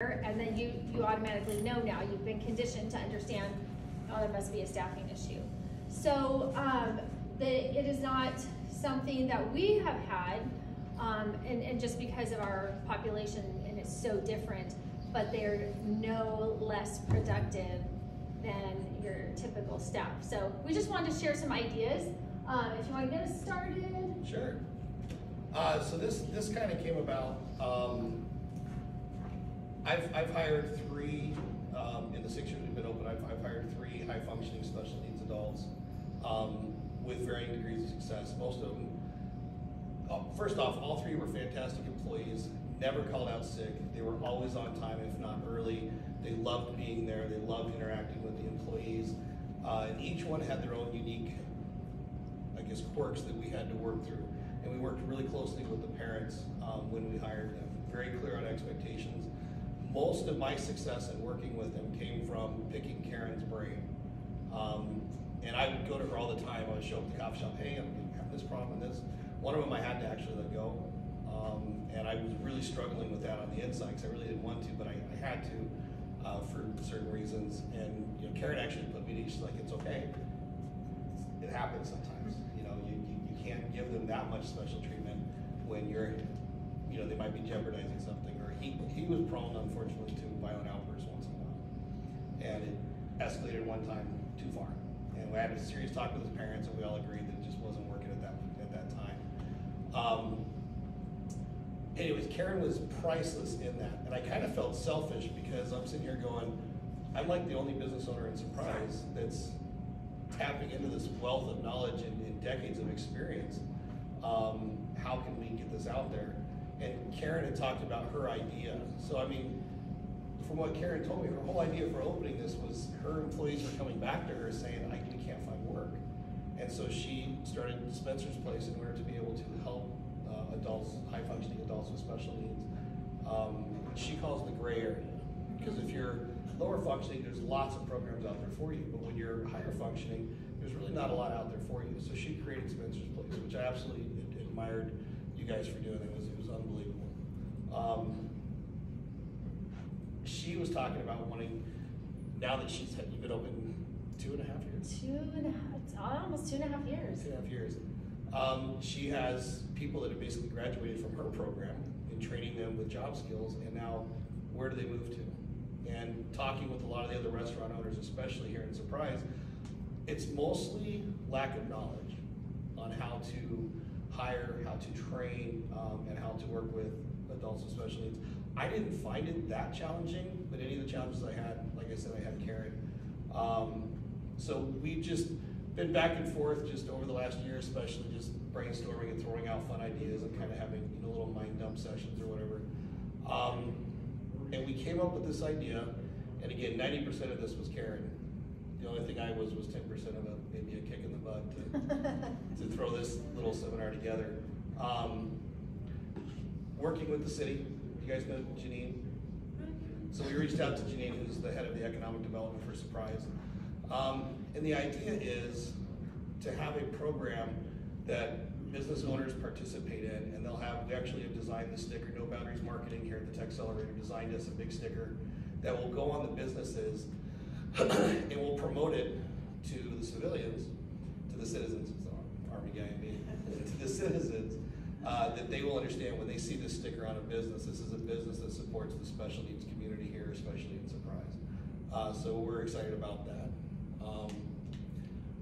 and then you, you automatically know now, you've been conditioned to understand, oh, there must be a staffing issue. So, um, the, it is not something that we have had, um, and, and just because of our population and it's so different, but they're no less productive than your typical staff. So we just wanted to share some ideas. Um, if you want to get us started. Sure. Uh, so this this kind of came about. Um, I've I've hired three um, in the six years we've been open. I've, I've hired three high functioning special needs adults um, with varying degrees of success. Most of them. Uh, first off, all three were fantastic employees. Never called out sick. They were always on time, if not early. They loved being there. They loved interacting with the employees. Uh, and each one had their own unique, I guess, quirks that we had to work through. And we worked really closely with the parents um, when we hired them, very clear on expectations. Most of my success in working with them came from picking Karen's brain. Um, and I would go to her all the time. I would show up at the coffee shop, hey, I'm having this problem and this. One of them I had to actually let go. Um, and I was really struggling with that on the inside because I really didn't want to, but I, I had to uh, for certain reasons. And you know, Karen actually put me to, she's like, it's okay. It happens sometimes. You know, you, you, you can't give them that much special treatment when you're, you know, they might be jeopardizing something. He, he was prone, unfortunately, to violent outbursts once in a while. And it escalated one time too far. And we had a serious talk with his parents, and we all agreed that it just wasn't working at that at that time. Um, anyways, Karen was priceless in that, and I kind of felt selfish because I'm sitting here going, I'm like the only business owner in Surprise that's tapping into this wealth of knowledge and, and decades of experience. Um, how can we get this out there? And Karen had talked about her idea. So I mean, from what Karen told me, her whole idea for opening this was her employees were coming back to her saying, I can't find work. And so she started Spencer's Place in order to be able to help uh, adults, high functioning adults with special needs. Um, she calls the gray area. Because if you're lower functioning, there's lots of programs out there for you. But when you're higher functioning, there's really not a lot out there for you. So she created Spencer's Place, which I absolutely admired you guys for doing. It was, it was unbelievable. Um, she was talking about wanting, now that she's had, you've been open two and a half years? Two and a half, it's almost two and a half years. Two and a half years. Um, she has people that have basically graduated from her program and training them with job skills, and now where do they move to? And talking with a lot of the other restaurant owners, especially here in Surprise, it's mostly lack of knowledge on how to hire, how to train, um, and how to work with adults with special needs. I didn't find it that challenging, but any of the challenges I had, like I said, I had Karen. Um, so we've just been back and forth just over the last year, especially just brainstorming and throwing out fun ideas and kind of having you know little mind dump sessions or whatever. Um, and we came up with this idea, and again, 90% of this was Karen. The only thing I was was 10% of it, maybe a kick in the butt to, to throw this little seminar together. Um, working with the city, you guys know Janine? So we reached out to Janine, who's the head of the economic development for Surprise. Um, and the idea is to have a program that business owners participate in, and they'll have, we actually have designed the sticker, No Boundaries Marketing here at the Tech Accelerator designed us a big sticker that will go on the businesses and we'll promote it to the civilians, to the citizens, the army guy to the citizens, uh, that they will understand when they see this sticker on a business, this is a business that supports the special needs community here, especially in Surprise. Uh, so we're excited about that. Um,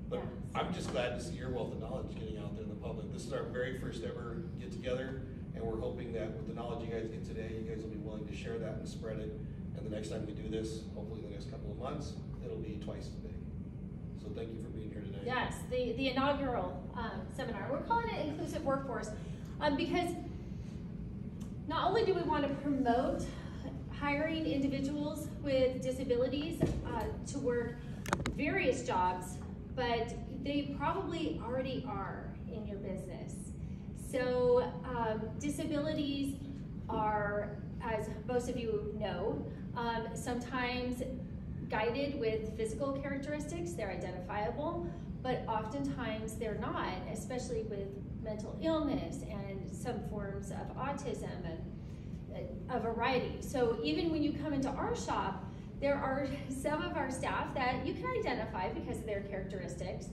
but I'm just glad to see your wealth of knowledge getting out there in the public. This is our very first ever get together, and we're hoping that with the knowledge you guys get today, you guys will be willing to share that and spread it. And the next time we do this, hopefully in the next couple of months, it'll be twice as big. So thank you for being here today. Yes, the, the inaugural um, seminar. We're calling it Inclusive Workforce um, because not only do we want to promote hiring individuals with disabilities uh, to work various jobs, but they probably already are in your business. So um, disabilities are, as most of you know, um, sometimes guided with physical characteristics, they're identifiable, but oftentimes they're not, especially with mental illness and some forms of autism and a variety. So even when you come into our shop, there are some of our staff that you can identify because of their characteristics,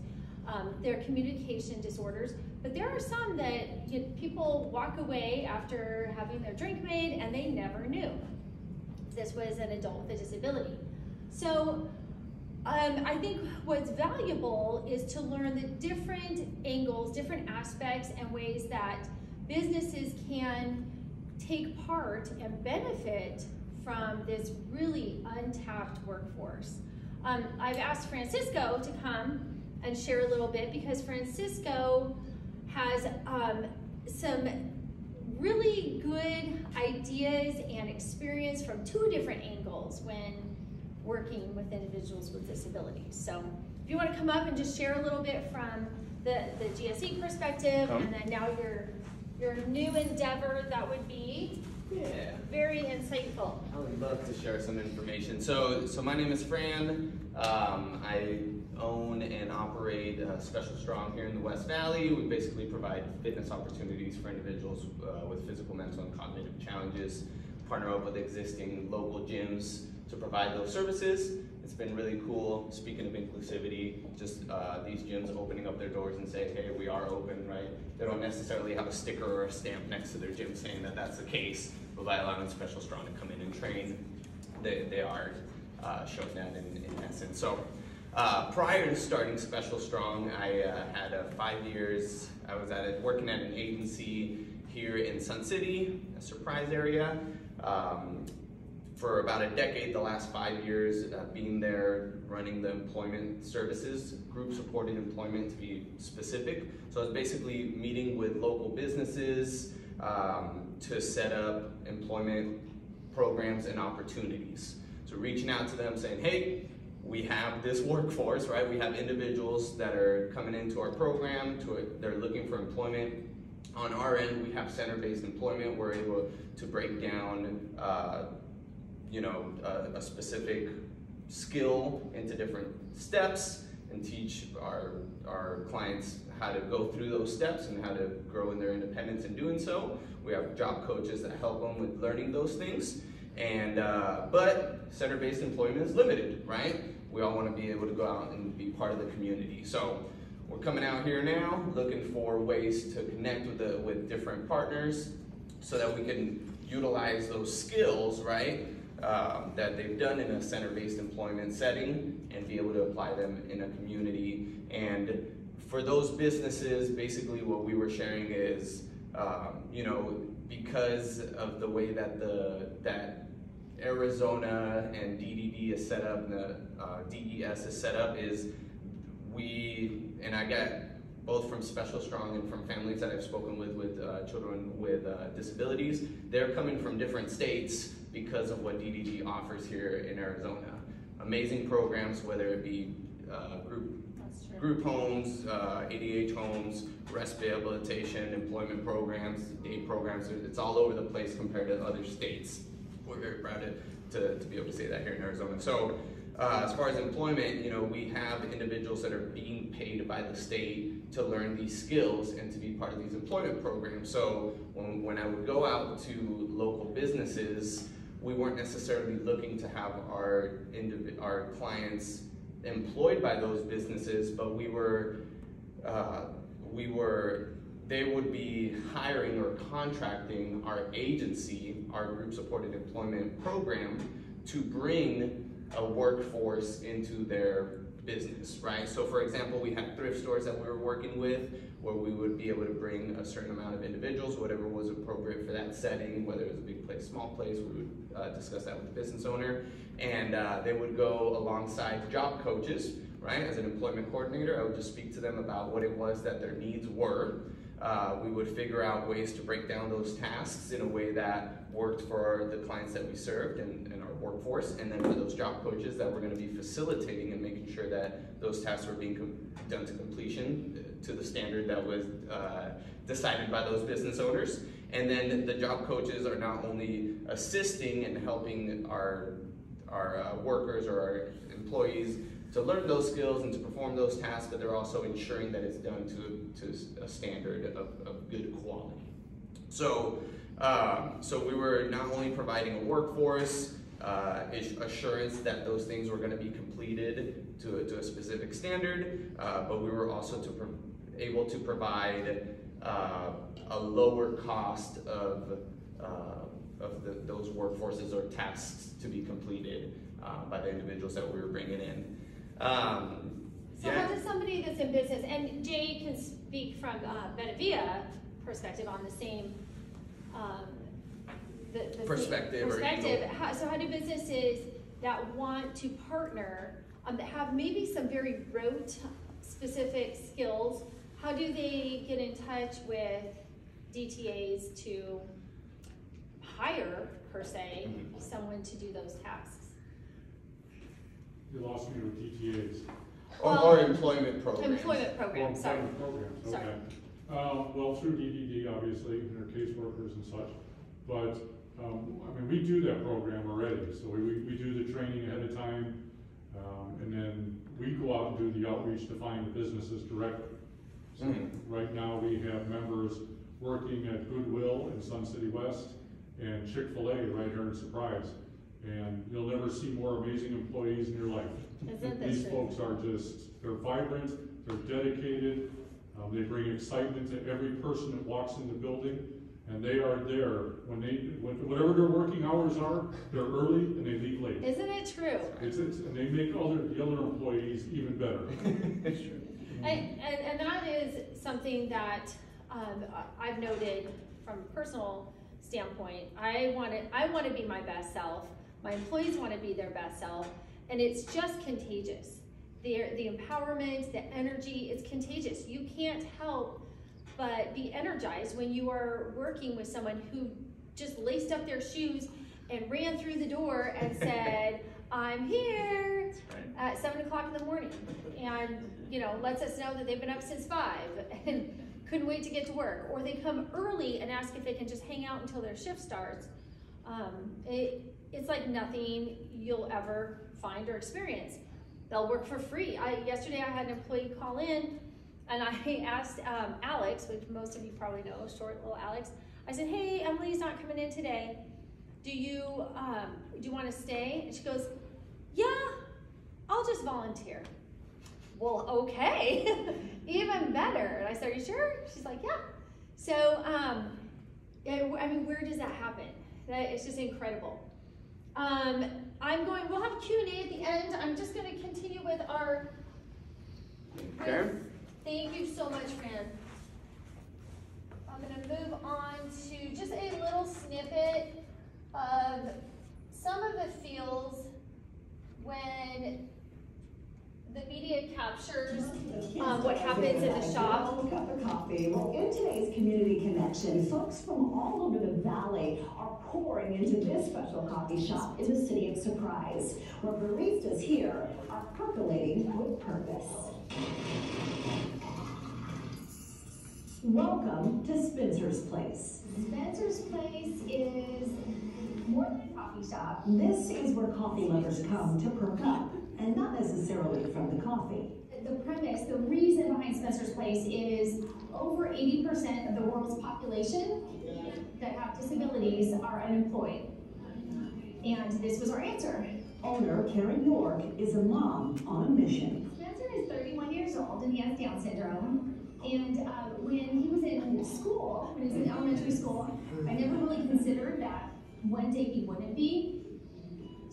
um, their communication disorders, but there are some that you, people walk away after having their drink made and they never knew this was an adult with a disability. So um, I think what's valuable is to learn the different angles, different aspects, and ways that businesses can take part and benefit from this really untapped workforce. Um, I've asked Francisco to come and share a little bit because Francisco has um, some really good ideas and experience from two different angles when working with individuals with disabilities. So if you want to come up and just share a little bit from the, the GSE perspective Come. and then now your, your new endeavor, that would be Yeah. very insightful. I would love to share some information. So, so my name is Fran. Um, I own and operate uh, Special Strong here in the West Valley. We basically provide fitness opportunities for individuals uh, with physical, mental, and cognitive challenges. Partner up with existing local gyms to provide those services. It's been really cool. Speaking of inclusivity, just uh, these gyms opening up their doors and saying, "Hey, we are open." Right? They don't necessarily have a sticker or a stamp next to their gym saying that that's the case, but by allowing Special Strong to come in and train, they, they are uh, showing that in, in essence. So. Uh, prior to starting Special Strong, I uh, had uh, five years. I was at working at an agency here in Sun City, a surprise area. Um, for about a decade, the last five years, uh, being there, running the employment services, group supported employment to be specific. So I was basically meeting with local businesses um, to set up employment programs and opportunities. So reaching out to them saying, hey, we have this workforce, right? We have individuals that are coming into our program, to they're looking for employment. On our end, we have center-based employment. We're able to break down, uh, you know, a, a specific skill into different steps and teach our our clients how to go through those steps and how to grow in their independence in doing so. We have job coaches that help them with learning those things. And uh, but center-based employment is limited, right? We all want to be able to go out and be part of the community. So we're coming out here now, looking for ways to connect with the with different partners, so that we can utilize those skills, right? Um, that they've done in a center-based employment setting and be able to apply them in a community. And for those businesses, basically what we were sharing is, um, you know, because of the way that the that Arizona and DDD is set up, and the uh, DES is set up, is we and I get both from Special Strong and from families that I've spoken with with uh, children with uh, disabilities. They're coming from different states because of what DDD offers here in Arizona. Amazing programs, whether it be uh, group group homes, uh, ADH homes, rest rehabilitation, employment programs, day programs. It's all over the place compared to other states. We're very proud to, to, to be able to say that here in Arizona. So, uh, as far as employment, you know, we have individuals that are being paid by the state to learn these skills and to be part of these employment programs. So, when, when I would go out to local businesses, we weren't necessarily looking to have our our clients employed by those businesses, but we were, uh, we were, they would be hiring or contracting our agency, our group supported employment program, to bring a workforce into their business, right? So for example, we had thrift stores that we were working with where we would be able to bring a certain amount of individuals, whatever was appropriate for that setting, whether it was a big place, small place, we would uh, discuss that with the business owner. And uh, they would go alongside job coaches, right? As an employment coordinator, I would just speak to them about what it was that their needs were. Uh, we would figure out ways to break down those tasks in a way that worked for the clients that we served and, and our workforce, and then for those job coaches that were going to be facilitating and making sure that those tasks were being done to completion to the standard that was uh, decided by those business owners. And then the job coaches are not only assisting and helping our our uh, workers or our employees to learn those skills and to perform those tasks, but they're also ensuring that it's done to, to a standard of, of good quality. So Um, so we were not only providing a workforce uh, assurance that those things were going to be completed to a, to a specific standard, uh, but we were also to able to provide uh, a lower cost of uh, of the, those workforces or tasks to be completed uh, by the individuals that we were bringing in. Um, So how does somebody that's in business, and Jay can speak from uh, Benavia perspective on the same, um, the, the Perspective or Perspective, how, so how do businesses that want to partner, um, that have maybe some very rote specific skills, how do they get in touch with DTAs to hire, per se, Mhm. someone to do those tasks? You lost me with DTAs. Or, Well, or employment programs. Employment program, Oh, sorry. employment Programs, Sorry. okay. Uh, well, through DDD, obviously, and their caseworkers and such, but, um, I mean, we do that program already, so we, we we do the training ahead of time, um, and then we go out and do the outreach to find the businesses directly. So, Mhm. right now, we have members working at Goodwill in Sun City West, and Chick-fil-A right here in Surprise, and you'll never see more amazing employees in your life. Isn't that These true? folks are just, they're vibrant, they're dedicated, um, they bring excitement to every person that walks in the building, and they are there when they, when- whatever their working hours are, they're early and they leave late. Isn't it true? It's, it's, and they make other, the other employees even better. And, and, and that is something that, um, I've noted from a personal standpoint. I wanna, I wanna be my best self, my employees wanna be their best self, and it's just contagious. The, the empowerment, the energy, it's contagious. You can't help but be energized when you are working with someone who just laced up their shoes and ran through the door and said, I'm here Right. at seven o'clock in the morning and, you know, lets us know that they've been up since five and couldn't wait to get to work. Or they come early and ask if they can just hang out until their shift starts. Um, it, it's like nothing you'll ever find or experience. They'll work for free. I, yesterday I had an employee call in and I asked um, Alex, which most of you probably know, short little Alex. I said, "Hey, Emily's not coming in today. Do you um, do you want to stay?" And she goes, "Yeah, I'll just volunteer." Well, okay, even better. And I said, "Are you sure?" She's like, "Yeah." So, um, yeah, I mean, where does that happen? That it's just incredible. Um, I'm going. We'll have Q and A at the end. I'm just going to continue with our Karen? Thank you so much, Fran. I'm gonna move on to just a little snippet of some of the feels when the media captures um, what happens in the shop. A cup of coffee. Well, in today's Community Connection, folks from all over the valley are pouring into this special coffee shop in the city of Surprise, where baristas here are percolating with purpose. Welcome to Spencer's Place. Spencer's Place is more than a coffee shop. This is where coffee lovers come to perk up, and not necessarily from the coffee. The premise, the reason behind Spencer's Place is over 80% of the world's population that have disabilities are unemployed. And this was our answer. Owner Karen York is a mom on a mission. Spencer is 31 years old and he has Down syndrome. And uh, when he was in school, when he was in elementary school, I never really considered that one day he wouldn't be.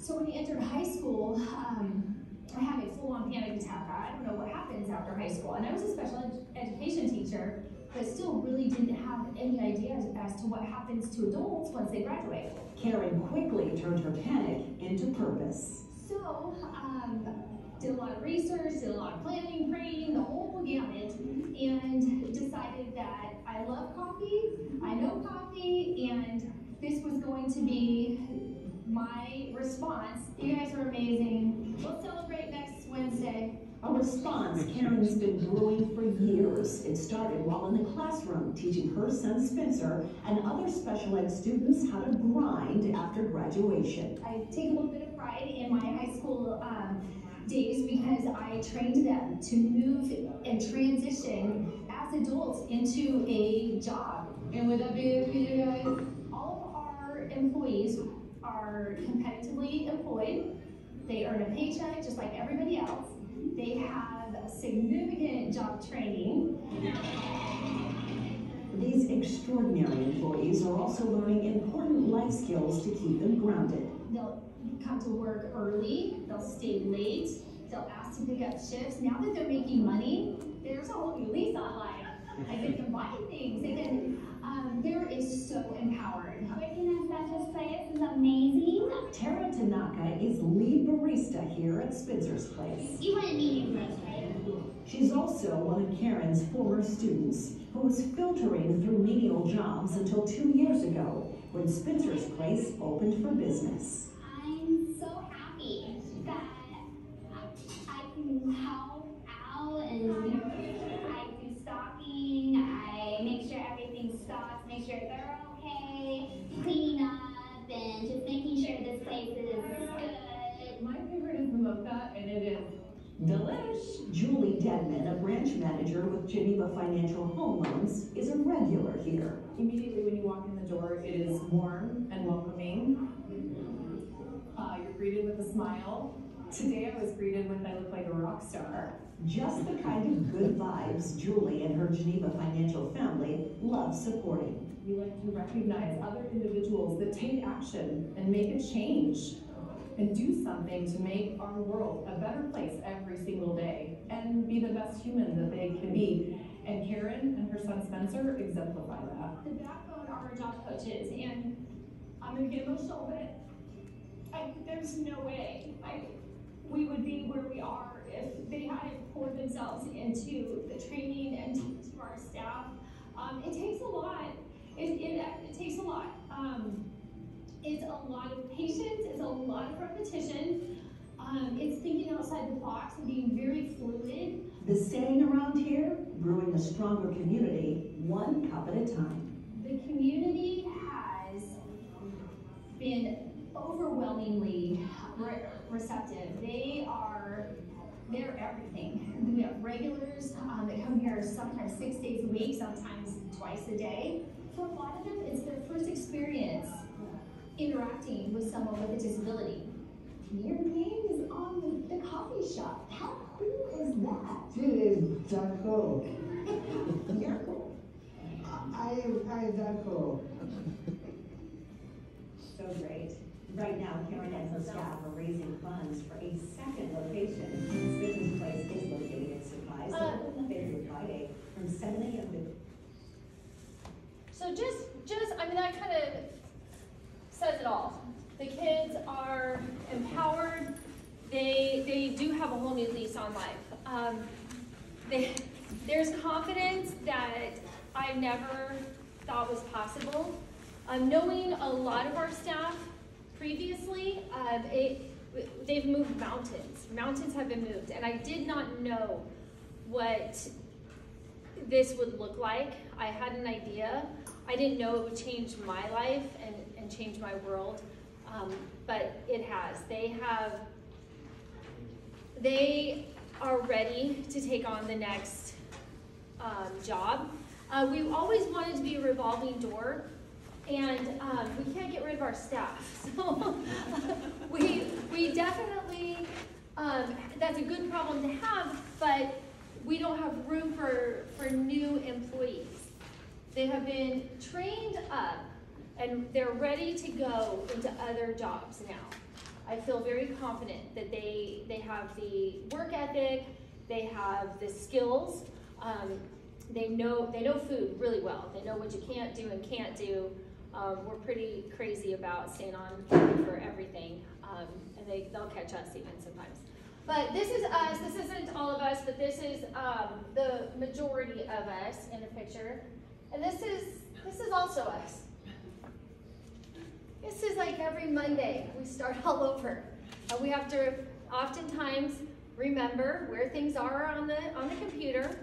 So when he entered high school, um, I had a full-on panic attack. I don't know what happens after high school. And I was a special ed- education teacher, but still really didn't have any idea as, to what happens to adults once they graduate. Karen quickly turned her panic into purpose. So, um, did a lot of research, did a lot of planning, praying, the whole gamut, and decided that I love coffee, I know coffee, and this was going to be my response. You guys are amazing. We'll celebrate next Wednesday. A response Karen's been brewing for years. It started while in the classroom, teaching her son Spencer and other special ed students how to grind after graduation. I take a little bit of pride in my high school um, days because I trained them to move and transition as adults into a job. And would that be okay, you guys? All of our employees are competitively employed. They earn a paycheck just like everybody else. They have significant job training. These extraordinary employees are also learning important life skills to keep them grounded. They'll come to work early, they'll stay late, they'll ask to pick up shifts. Now that they're making money, there's a whole new lease on life. Like they can buy things, they can, um, they're is so empowered. Working at Spencer's Place is amazing. Tara Tanaka is lead barista here at Spencer's Place. You want to meet him first, right? She's also one of Karen's former students who was filtering through menial jobs until two years ago when Spencer's Place opened for business. I'm so happy that I can help out and I do stocking. I make sure everything's stocked, make sure they're okay, cleaning up and just making sure this place is good. My favorite is the mocha, and it is delish. Julie Dedman, a branch manager with Geneva Financial Home Loans, is a regular here. Immediately when you walk in the door, it is warm and welcoming. Uh, you're greeted with a smile. Today I was greeted with I look like a rock star. Just the kind of good vibes Julie and her Geneva Financial family love supporting. We like to recognize other individuals that take action and make a change and do something to make our world a better place every single day and be the best human that they can be. And Karen and her son Spencer exemplify that. The backbone are our job coaches, and I'm gonna get emotional, but I, there's no way I, we would be where we are if they hadn't poured themselves into the training and to, to our staff. Um, it takes a lot. It, it, it takes a lot. Um, it's a lot of patience. It's a lot of repetition. Um, it's thinking outside the box and being very fluid. The saying around here, brewing a stronger community, one cup at a time. The community has been overwhelmingly re- receptive. They are, they're everything. We have regulars um, that come here sometimes six days a week, sometimes twice a day. For a lot of them, it's their first experience interacting with someone with a disability. Your name is on the, the coffee shop. How cool is that? It is Darko. You're cool. I am I am Darko. So great. Right now, Karen and her staff are raising funds for a second location. Spencer's Place is located in Surprise, Uh, so every Friday from seven AM to So just, just, I mean, that kind of says it all. The kids are empowered. They, they do have a whole new lease on life. Um, they, there's confidence that I never thought was possible. Um, knowing a lot of our staff previously, it, they've moved mountains. Mountains have been moved, and I did not know what this would look like. I had an idea. I didn't know it would change my life and, and change my world, um, but it has. They have, they are ready to take on the next um, job. Uh, we've always wanted to be a revolving door, and um, we can't get rid of our staff. So we, we definitely, um, that's a good problem to have, but we don't have room for, for new employees. They have been trained up and they're ready to go into other jobs now. I feel very confident that they, they have the work ethic, they have the skills, um, they know, they know food really well. They know what you can't do and can't do. Um, we're pretty crazy about staying on for everything, um, and they, they'll catch us even sometimes. But this is us, this isn't all of us, but this is um, the majority of us in the picture. And this is, this is also us. This is like every Monday, we start all over. Uh, we have to oftentimes remember where things are on the, on the computer.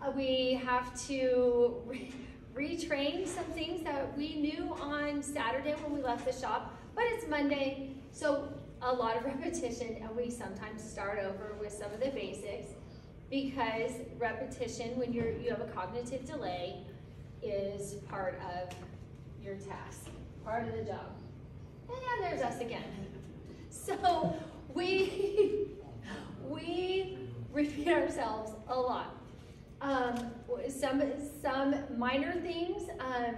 Uh, we have to re- retrain some things that we knew on Saturday when we left the shop, but it's Monday, so a lot of repetition, and we sometimes start over with some of the basics because repetition, when you're you have a cognitive delay, is part of your task. part of the job. And there's us again. So we we repeat ourselves a lot. Um, some some minor things. Um,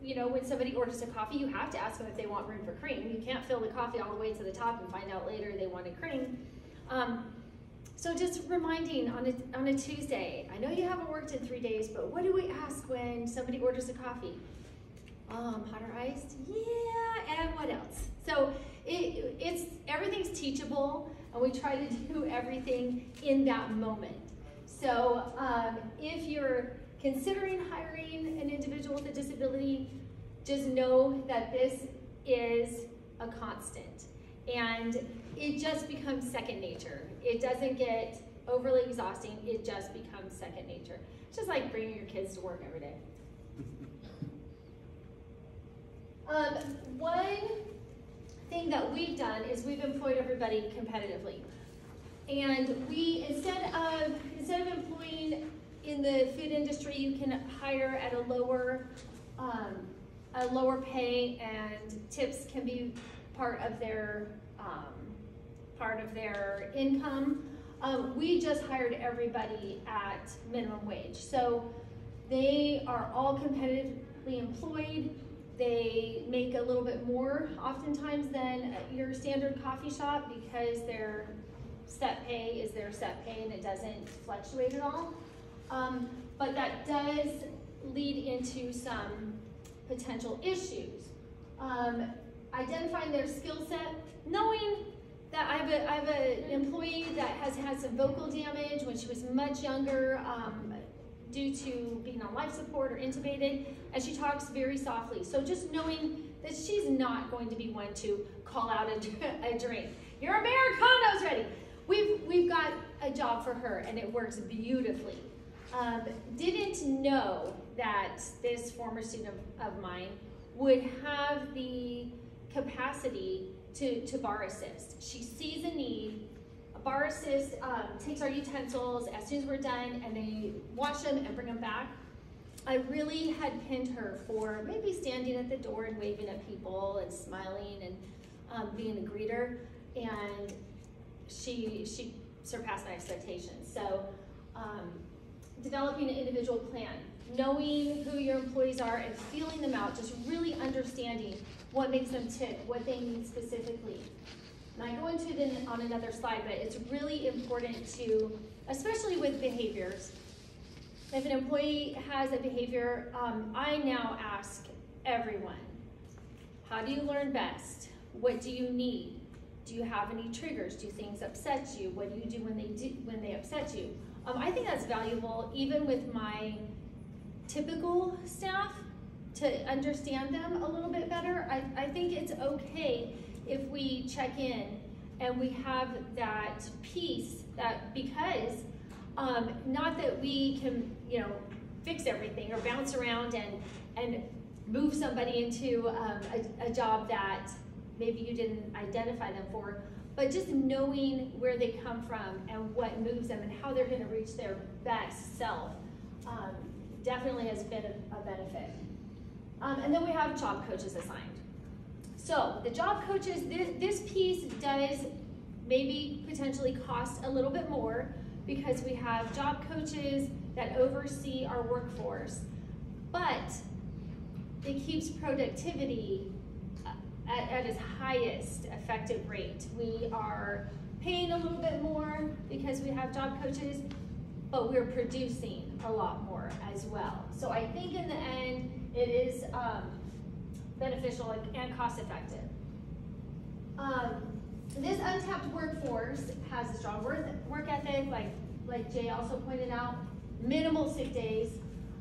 you know, when somebody orders a coffee, you have to ask them if they want room for cream. You can't fill the coffee all the way to the top and find out later they wanted cream. Um, so just reminding on a, on a Tuesday, I know you haven't worked in three days, but what do we ask when somebody orders a coffee? Um, hot or iced? Yeah, and what else? So it, it's everything's teachable, and we try to do everything in that moment. So um, if you're considering hiring an individual with a disability, just know that this is a constant. And it just becomes second nature. It doesn't get overly exhausting, it just becomes second nature. It's just like bringing your kids to work every day. Um, one thing that we've done is we've employed everybody competitively. And we, instead of, instead of employing in the food industry, you can hire at a lower, um, a lower pay and tips can be part of their, um, part of their income. Um, we just hired everybody at minimum wage. So they are all competitively employed. They make a little bit more oftentimes than your standard coffee shop because their set pay is their set pay and it doesn't fluctuate at all. Um, but that does lead into some potential issues. Um, identifying their skill set, knowing that I have, a, I have an employee that has had some vocal damage when she was much younger um, due to being on life support or intubated, and she talks very softly. So just knowing that she's not going to be one to call out a, a drink. Your Americano's ready. We've, we've got a job for her, and it works beautifully. Um, didn't know that this former student of, of mine would have the capacity to, to bar assist. She sees a need. A bar assist um, takes our utensils as soon as we're done and they wash them and bring them back. I really had pinned her for maybe standing at the door and waving at people and smiling and um, being a greeter. And she, she surpassed my expectations. So um, developing an individual plan, knowing who your employees are and feeling them out, just really understanding what makes them tick, what they need specifically. And I go into it on another slide, but it's really important to, especially with behaviors, if an employee has a behavior, um, I now ask everyone, how do you learn best? What do you need? Do you have any triggers? Do things upset you? What do you do when they do when they upset you? Um, I think that's valuable even with my typical staff to understand them a little bit better. I, I think it's okay if we check in and we have that piece that because um, not that we can, you know, fix everything or bounce around and, and move somebody into um, a, a job that maybe you didn't identify them for, but just knowing where they come from and what moves them and how they're going to reach their best self um, definitely has been a, a benefit. Um, and then we have job coaches assigned. So the job coaches, this, this piece does maybe potentially cost a little bit more because we have job coaches that oversee our workforce, but it keeps productivity at, at its highest effective rate. We are paying a little bit more because we have job coaches, but we're producing a lot more as well. So I think in the end, it is um, beneficial and cost effective. Um, this untapped workforce has a strong work, ethic, like, like Jay also pointed out, minimal sick days.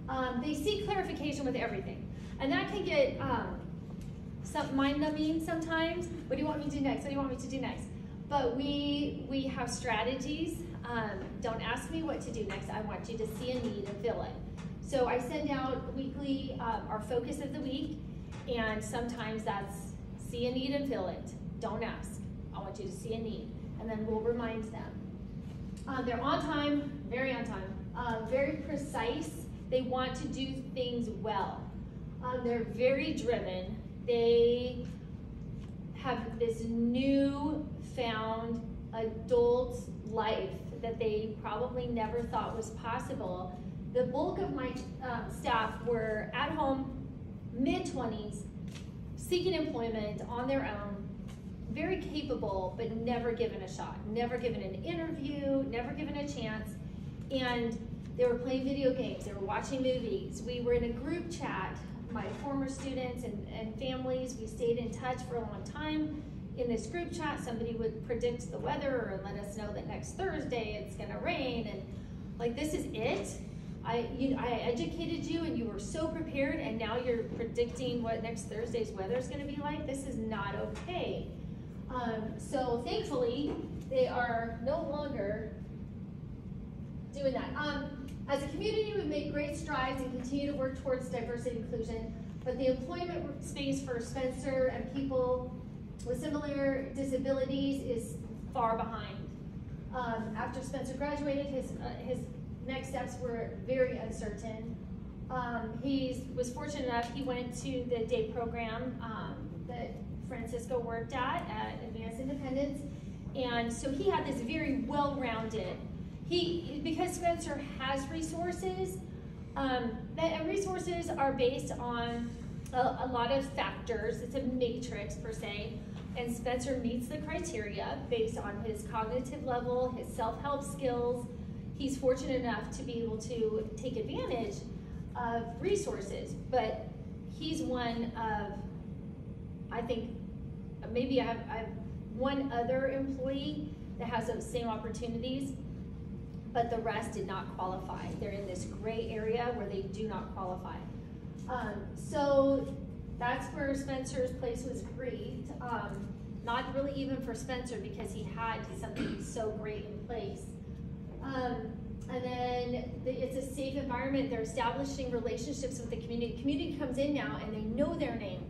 Um, they seek clarification with everything. And that can get um, some mind numbing sometimes. What do you want me to do next? What do you want me to do next? But we, we have strategies. Um, don't ask me what to do next. I want you to see a need and fill it. So I send out weekly uh, our focus of the week, and sometimes that's see a need and fill it. Don't ask. I want you to see a need, and then we'll remind them. Uh, they're on time, very on time, uh, very precise. They want to do things well. Um, they're very driven they have this new found adult life that they probably never thought was possible. The bulk of my um, staff were at home, mid 20s, seeking employment on their own, very capable, but never given a shot, never given an interview, never given a chance. And they were playing video games, they were watching movies. We were in a group chat, my former students and, and families, we stayed in touch for a long time. In this group chat, somebody would predict the weather or let us know that next Thursday it's gonna rain and like this is it. I, you, I educated you and you were so prepared and now you're predicting what next Thursday's weather is gonna be like. This is not okay. Um, so thankfully, they are no longer doing that. Um, as a community, we've made great strides and continue to work towards diversity and inclusion, but the employment space for Spencer and people with similar disabilities is far behind. Um, after Spencer graduated, his, uh, his next steps were very uncertain. Um, he was fortunate enough, he went to the day program um, that Francisco worked at, at Advanced Independence, and so he had this very well-rounded he because Spencer has resources, um, and resources are based on a, a, lot of factors. It's a matrix per se, and Spencer meets the criteria based on his cognitive level, his self-help skills. He's fortunate enough to be able to take advantage of resources, but he's one of, I think, maybe I have, I have one other employee that has those same opportunities but the rest did not qualify. They're in this gray area where they do not qualify. Um, so that's where Spencer's place was breathed. Um, not really even for Spencer because he had something so great in place. Um, and then the, it's a safe environment. They're establishing relationships with the community. community comes in now and they know their name.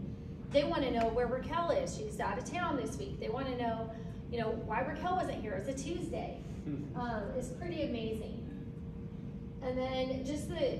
They want to know where Raquel is. She's out of town this week. They want to know, you know, why Raquel wasn't here. It's a Tuesday um, is pretty amazing. And then just the,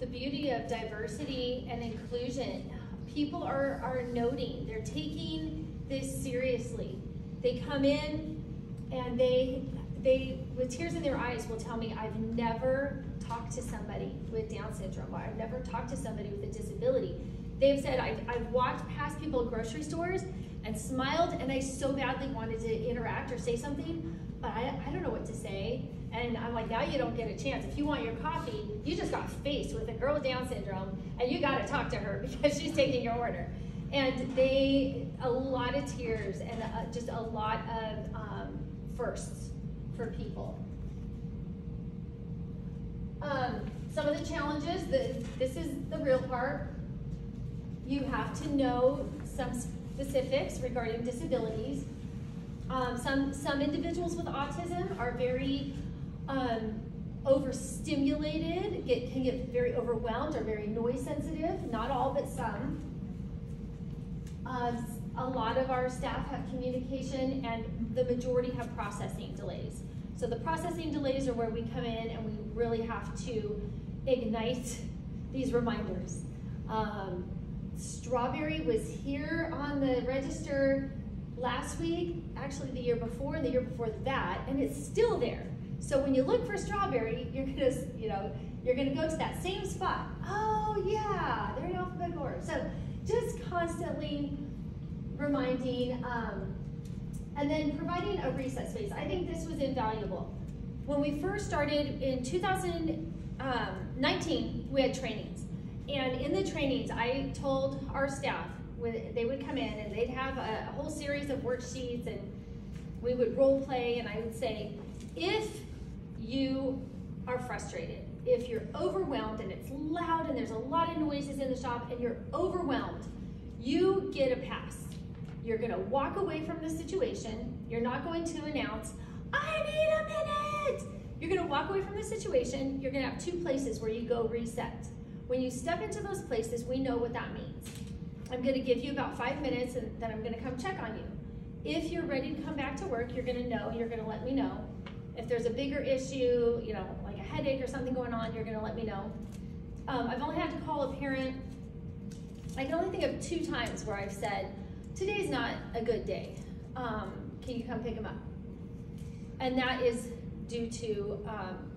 the beauty of diversity and inclusion. People are, are noting, they're taking this seriously. They come in and they, they, with tears in their eyes, will tell me, I've never talked to somebody with Down syndrome, or I've never talked to somebody with a disability. They've said, I've, I've walked past people at grocery stores and smiled, and I so badly wanted to interact or say something, but I, I don't know what to say. And I'm like, now you don't get a chance. If you want your coffee, you just got faced with a girl with Down syndrome, and you got to talk to her because she's taking your order. And they, a lot of tears and uh, just a lot of um, firsts for people. Um, some of the challenges, the, this is the real part. You have to know some specifics regarding disabilities. Um, some, some individuals with autism are very um, overstimulated, get, can get very overwhelmed or very noise sensitive, not all, but some. Uh, a lot of our staff have communication and the majority have processing delays. So the processing delays are where we come in and we really have to ignite these reminders. Um, strawberry was here on the register last week, actually the year before, and the year before that, and it's still there. So when you look for strawberry, you're gonna, you know, you're gonna go to that same spot. Oh yeah, they're in alphabetical order. So just constantly reminding, um, and then providing a reset space. I think this was invaluable. When we first started in 2019, we had trainings. And in the trainings, I told our staff, when they would come in and they'd have a, a whole series of worksheets and we would role play and I would say, if you are frustrated, if you're overwhelmed and it's loud and there's a lot of noises in the shop and you're overwhelmed, you get a pass. You're gonna walk away from the situation. You're not going to announce, I need a minute. You're gonna walk away from the situation. You're gonna have two places where you go reset. When you step into those places, we know what that means. I'm gonna give you about five minutes and then I'm gonna come check on you. If you're ready to come back to work, you're gonna know, you're gonna let me know. If there's a bigger issue, you know, like a headache or something going on, you're gonna let me know. Um, I've only had to call a parent I can only think of two times where I've said, today's not a good day. Um, can you come pick him up? And that is due to um,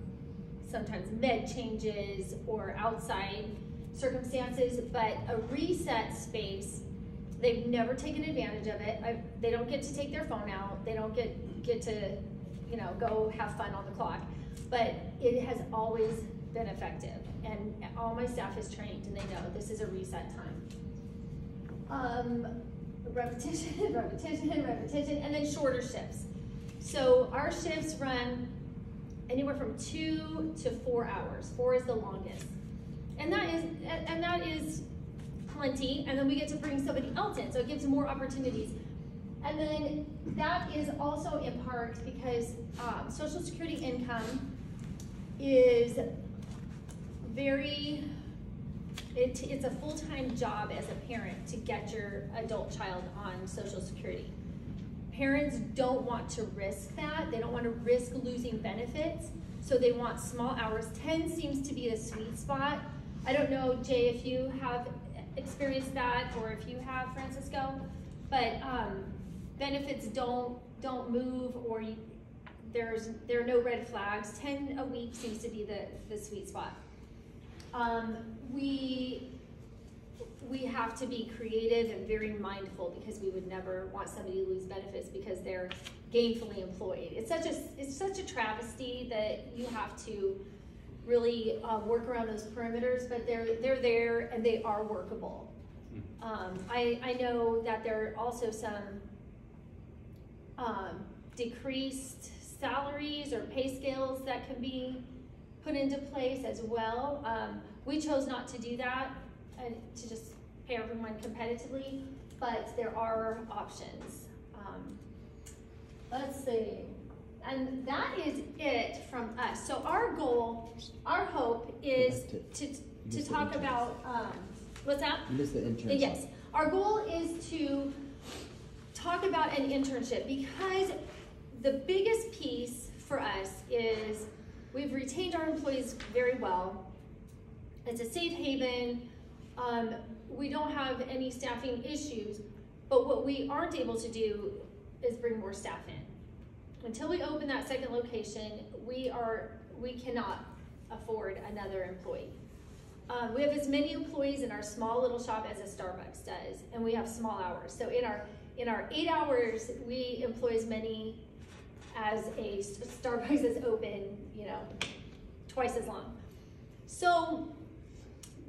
sometimes med changes or outside circumstances, but a reset space, they've never taken advantage of it. I, they don't get to take their phone out. They don't get, get to, you know, go have fun on the clock. But it has always been effective. And all my staff is trained and they know this is a reset time. Um, repetition, repetition, repetition, and then shorter shifts. So our shifts run anywhere from two to four hours. Four is the longest. And that is and that is plenty. And then we get to bring somebody else in. So it gives more opportunities. And then that is also in part because um, Social Security income is very, it, it's a full-time job as a parent to get your adult child on Social Security. Parents don't want to risk that. They don't want to risk losing benefits. So they want small hours. 10 seems to be the sweet spot. I don't know, Jay, if you have experienced that or if you have, Francisco, but um, benefits don't don't move or you, there's there are no red flags. 10 a week seems to be the, the sweet spot. Um, we we have to be creative and very mindful because we would never want somebody to lose benefits because they're gainfully employed. It's such a it's such a travesty that you have to really uh, work around those perimeters, but they're they're there and they are workable. Um, I I know that there are also some um, decreased salaries or pay scales that can be put into place as well. Um, we chose not to do that and to just everyone competitively, but there are options. Um, let's see. And that is it from us. So our goal, our hope is to, to talk about, um, what's that? You missed the internship. Yes. Our goal is to talk about an internship because the biggest piece for us is we've retained our employees very well. It's a safe haven. Um, we don't have any staffing issues, but what we aren't able to do is bring more staff in. Until we open that second location, we are we cannot afford another employee. Um, we have as many employees in our small little shop as a Starbucks does, and we have small hours. So in our in our eight hours, we employ as many as a Starbucks is open, you know, twice as long. So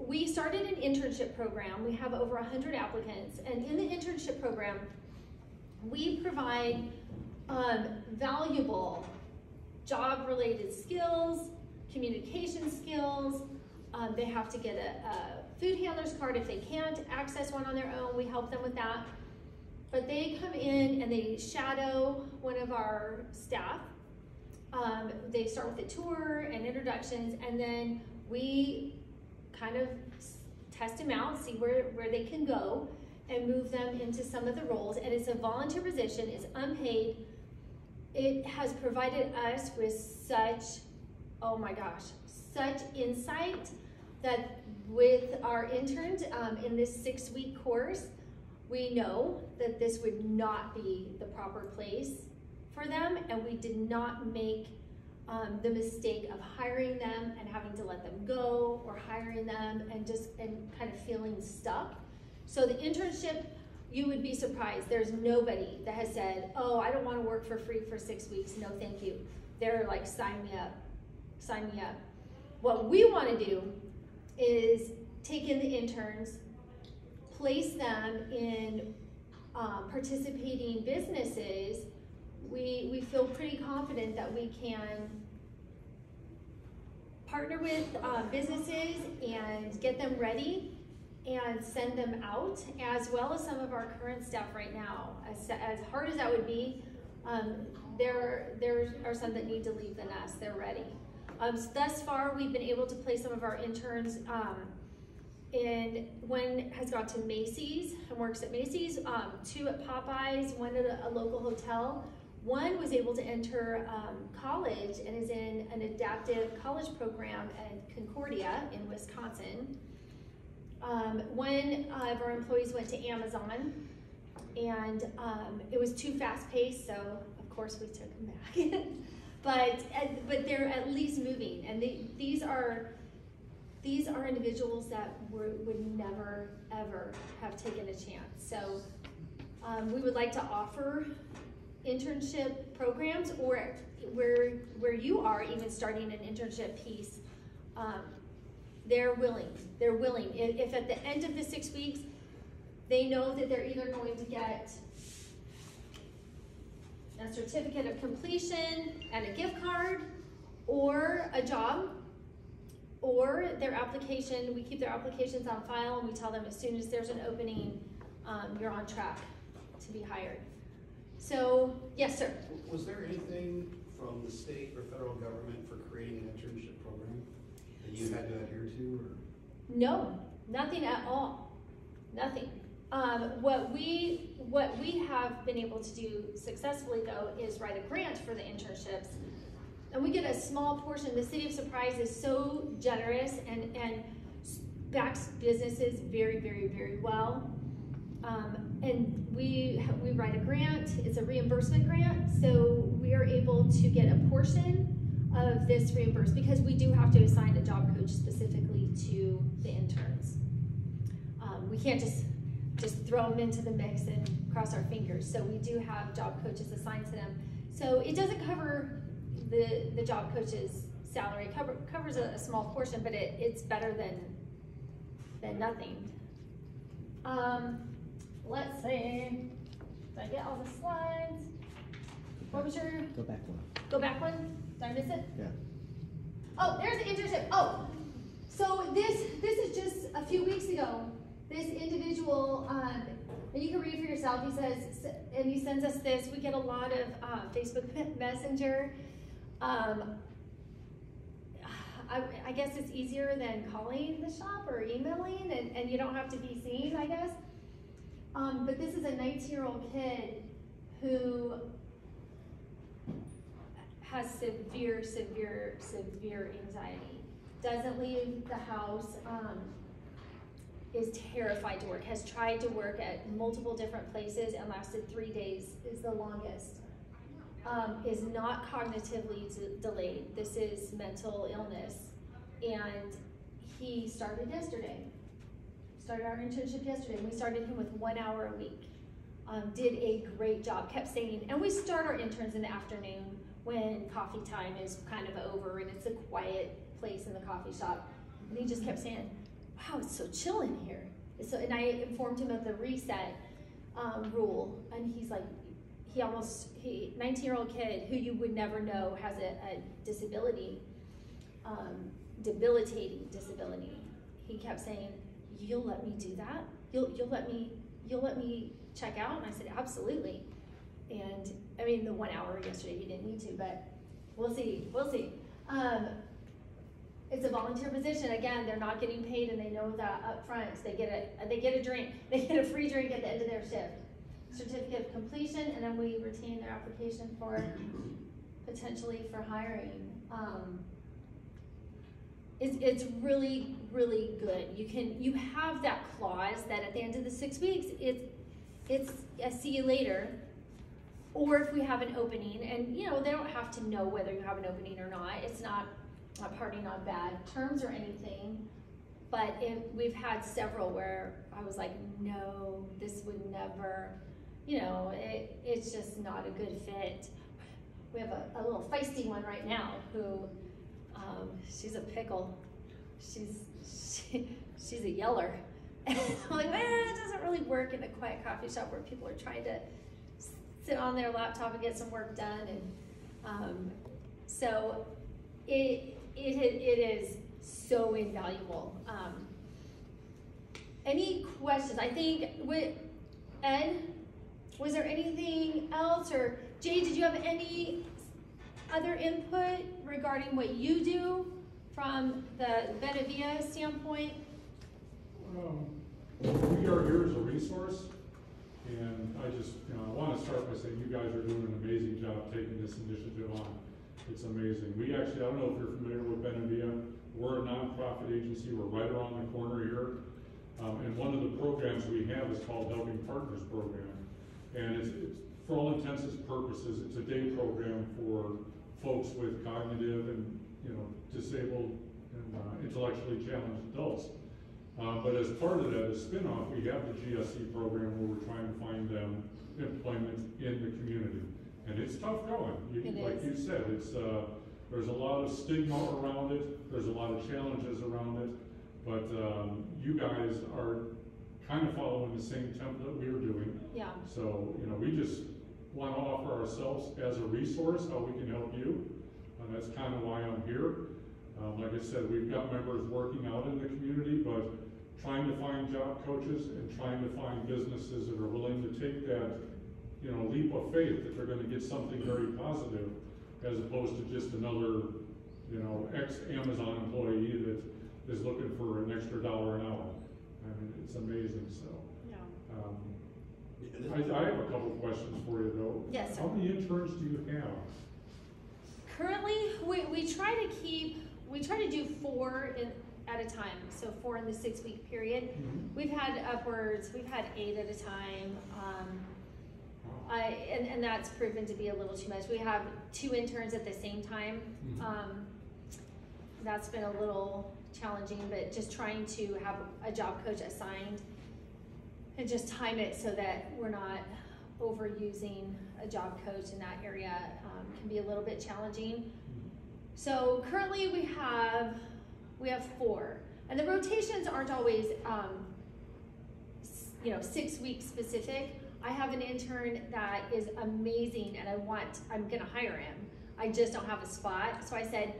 we started an internship program. We have over 100 applicants, and in the internship program, we provide um, valuable job-related skills, communication skills. Um, they have to get a, a food handler's card if they can't access one on their own. We help them with that. But they come in and they shadow one of our staff. Um, they start with a tour and introductions, and then we kind of test them out, see where, where they can go, and move them into some of the roles. And it's a volunteer position, it's unpaid. It has provided us with such, oh my gosh, such insight that with our interns um, in this six week course, we know that this would not be the proper place for them, and we did not make um, the mistake of hiring them and having to let them go, or hiring them and just and kind of feeling stuck. So the internship, you would be surprised. There's nobody that has said, "Oh, I don't want to work for free for six weeks. No, thank you." They're like, "Sign me up, sign me up." What we want to do is take in the interns, place them in um, participating businesses, we, we feel pretty confident that we can partner with uh, businesses and get them ready and send them out, as well as some of our current staff right now. As, as hard as that would be, um, there, there are some that need to leave the nest. They're ready. Um, so thus far, we've been able to place some of our interns um, and one has gone to Macy's and works at Macy's, um, two at Popeyes, one at a, a, local hotel. One was able to enter um, college and is in an adaptive college program at Concordia in Wisconsin. Um, one of our employees went to Amazon and um, it was too fast paced, so of course we took him back. but but they're at least moving, and they, these are these are individuals that were, would never ever have taken a chance. So um, we would like to offer internship programs, or where where you are even starting an internship piece. Um, they're willing. They're willing. If, if at the end of the six weeks they know that they're either going to get a certificate of completion and a gift card, or a job, or their application, we keep their applications on file and we tell them as soon as there's an opening, um, you're on track to be hired. So, yes, sir. Was there anything from the state or federal government for creating an internship program that you had to adhere to, or? No, nothing at all. Nothing. Um, what we what we have been able to do successfully though is write a grant for the internships, and we get a small portion. The city of Surprise is so generous and and backs businesses very very very well. Um, and we we write a grant. It's a reimbursement grant, so we are able to get a portion of this reimbursed because we do have to assign a job coach specifically to the interns. Um, we can't just just throw them into the mix and cross our fingers. So we do have job coaches assigned to them. So it doesn't cover the, the job coach's salary. It cover, covers a, a small portion, but it, it's better than, than nothing. Um, let's see. Did I get all the slides? What was your? Go back one. Go back one? Did I miss it? Yeah. Oh, there's the internship. Oh, so this this is just a few weeks ago. This individual, um, and you can read for yourself. He says, and he sends us this. We get a lot of uh, Facebook Messenger. Um, I, I, guess it's easier than calling the shop or emailing, and, and you don't have to be seen. I guess. Um, but this is a 19-year-old kid who has severe, severe, severe anxiety. Doesn't leave the house. Um, is terrified to work. Has tried to work at multiple different places and lasted three days is the longest. Um, is not cognitively delayed. This is mental illness, and he started yesterday. Started our internship yesterday. We started him with one hour a week. Um, did a great job. Kept saying, and we start our interns in the afternoon when coffee time is kind of over and it's a quiet place in the coffee shop. And he just kept saying, wow, it's so chill in here. So, and I informed him of the reset um, rule, and he's like, he almost, he, 19 year old kid who you would never know has a, a disability, um, debilitating disability. He kept saying, you'll let me do that? You'll, you'll let me, you'll let me check out? And I said, absolutely. And I mean, the one hour yesterday, he didn't need to, but we'll see, we'll see. Um, it's a volunteer position. Again, they're not getting paid, and they know that up front. They get a they get a drink. They get a free drink at the end of their shift. Certificate of completion, and then we retain their application for potentially for hiring. Um, it's, it's really really good. You can you have that clause that at the end of the six weeks, it's it's a see you later. Or if we have an opening, and you know they don't have to know whether you have an opening or not. It's not not parting on bad terms or anything, but it, we've had several where I was like, no, this would never, you know, it, it's just not a good fit. We have a, a little feisty one right now who, um, she's a pickle. She's she, she's a yeller. I'm like, well, it doesn't really work in a quiet coffee shop where people are trying to sit on their laptop and get some work done. And um, so it it, it is so invaluable. Um, any questions? I think, with Ed, was there anything else? Or Jay, did you have any other input regarding what you do from the Benevilla standpoint? Um, we are here as a resource, and I just, you know, I want to start by saying you guys are doing an amazing job taking this initiative on. It's amazing. We actually, I don't know if you're familiar with Benevilla. We're a nonprofit agency. We're right around the corner here. Um, and one of the programs we have is called Helping Partners Program. And it's, it's, for all intents and purposes, it's a day program for folks with cognitive and, you know, disabled and uh, intellectually challenged adults. Uh, but as part of that, as spin-off, we have the GSE program where we're trying to find them employment in the community. And it's tough going. You, It like is. you said, it's, uh, there's a lot of stigma around it, there's a lot of challenges around it, but, um, you guys are kind of following the same template we're doing. Yeah, So, you know, we just want to offer ourselves as a resource, how we can help you. And that's kind of why I'm here. Um, like I said, we've got members working out in the community, but trying to find job coaches and trying to find businesses that are willing to take that, you know, leap of faith that they're gonna get something very positive as opposed to just another, you know, ex-Amazon employee that is looking for an extra dollar an hour. I mean, it's amazing, so. I, I have a couple questions for you though. Yes, sir. How many interns do you have? Currently, we, we try to keep, we try to do four in, at a time, so four in the six-week period. We've had upwards, we've had eight at a time, um, I, and, and that's proven to be a little too much. We have two interns at the same time. Mhm. Um, that's been a little challenging, but just trying to have a job coach assigned and just time it so that we're not overusing a job coach in that area, um, can be a little bit challenging. So currently we have, we have four, and the rotations aren't always, um, you know, six weeks specific. I have an intern that is amazing and I want, I'm gonna hire him. I just don't have a spot, so I said,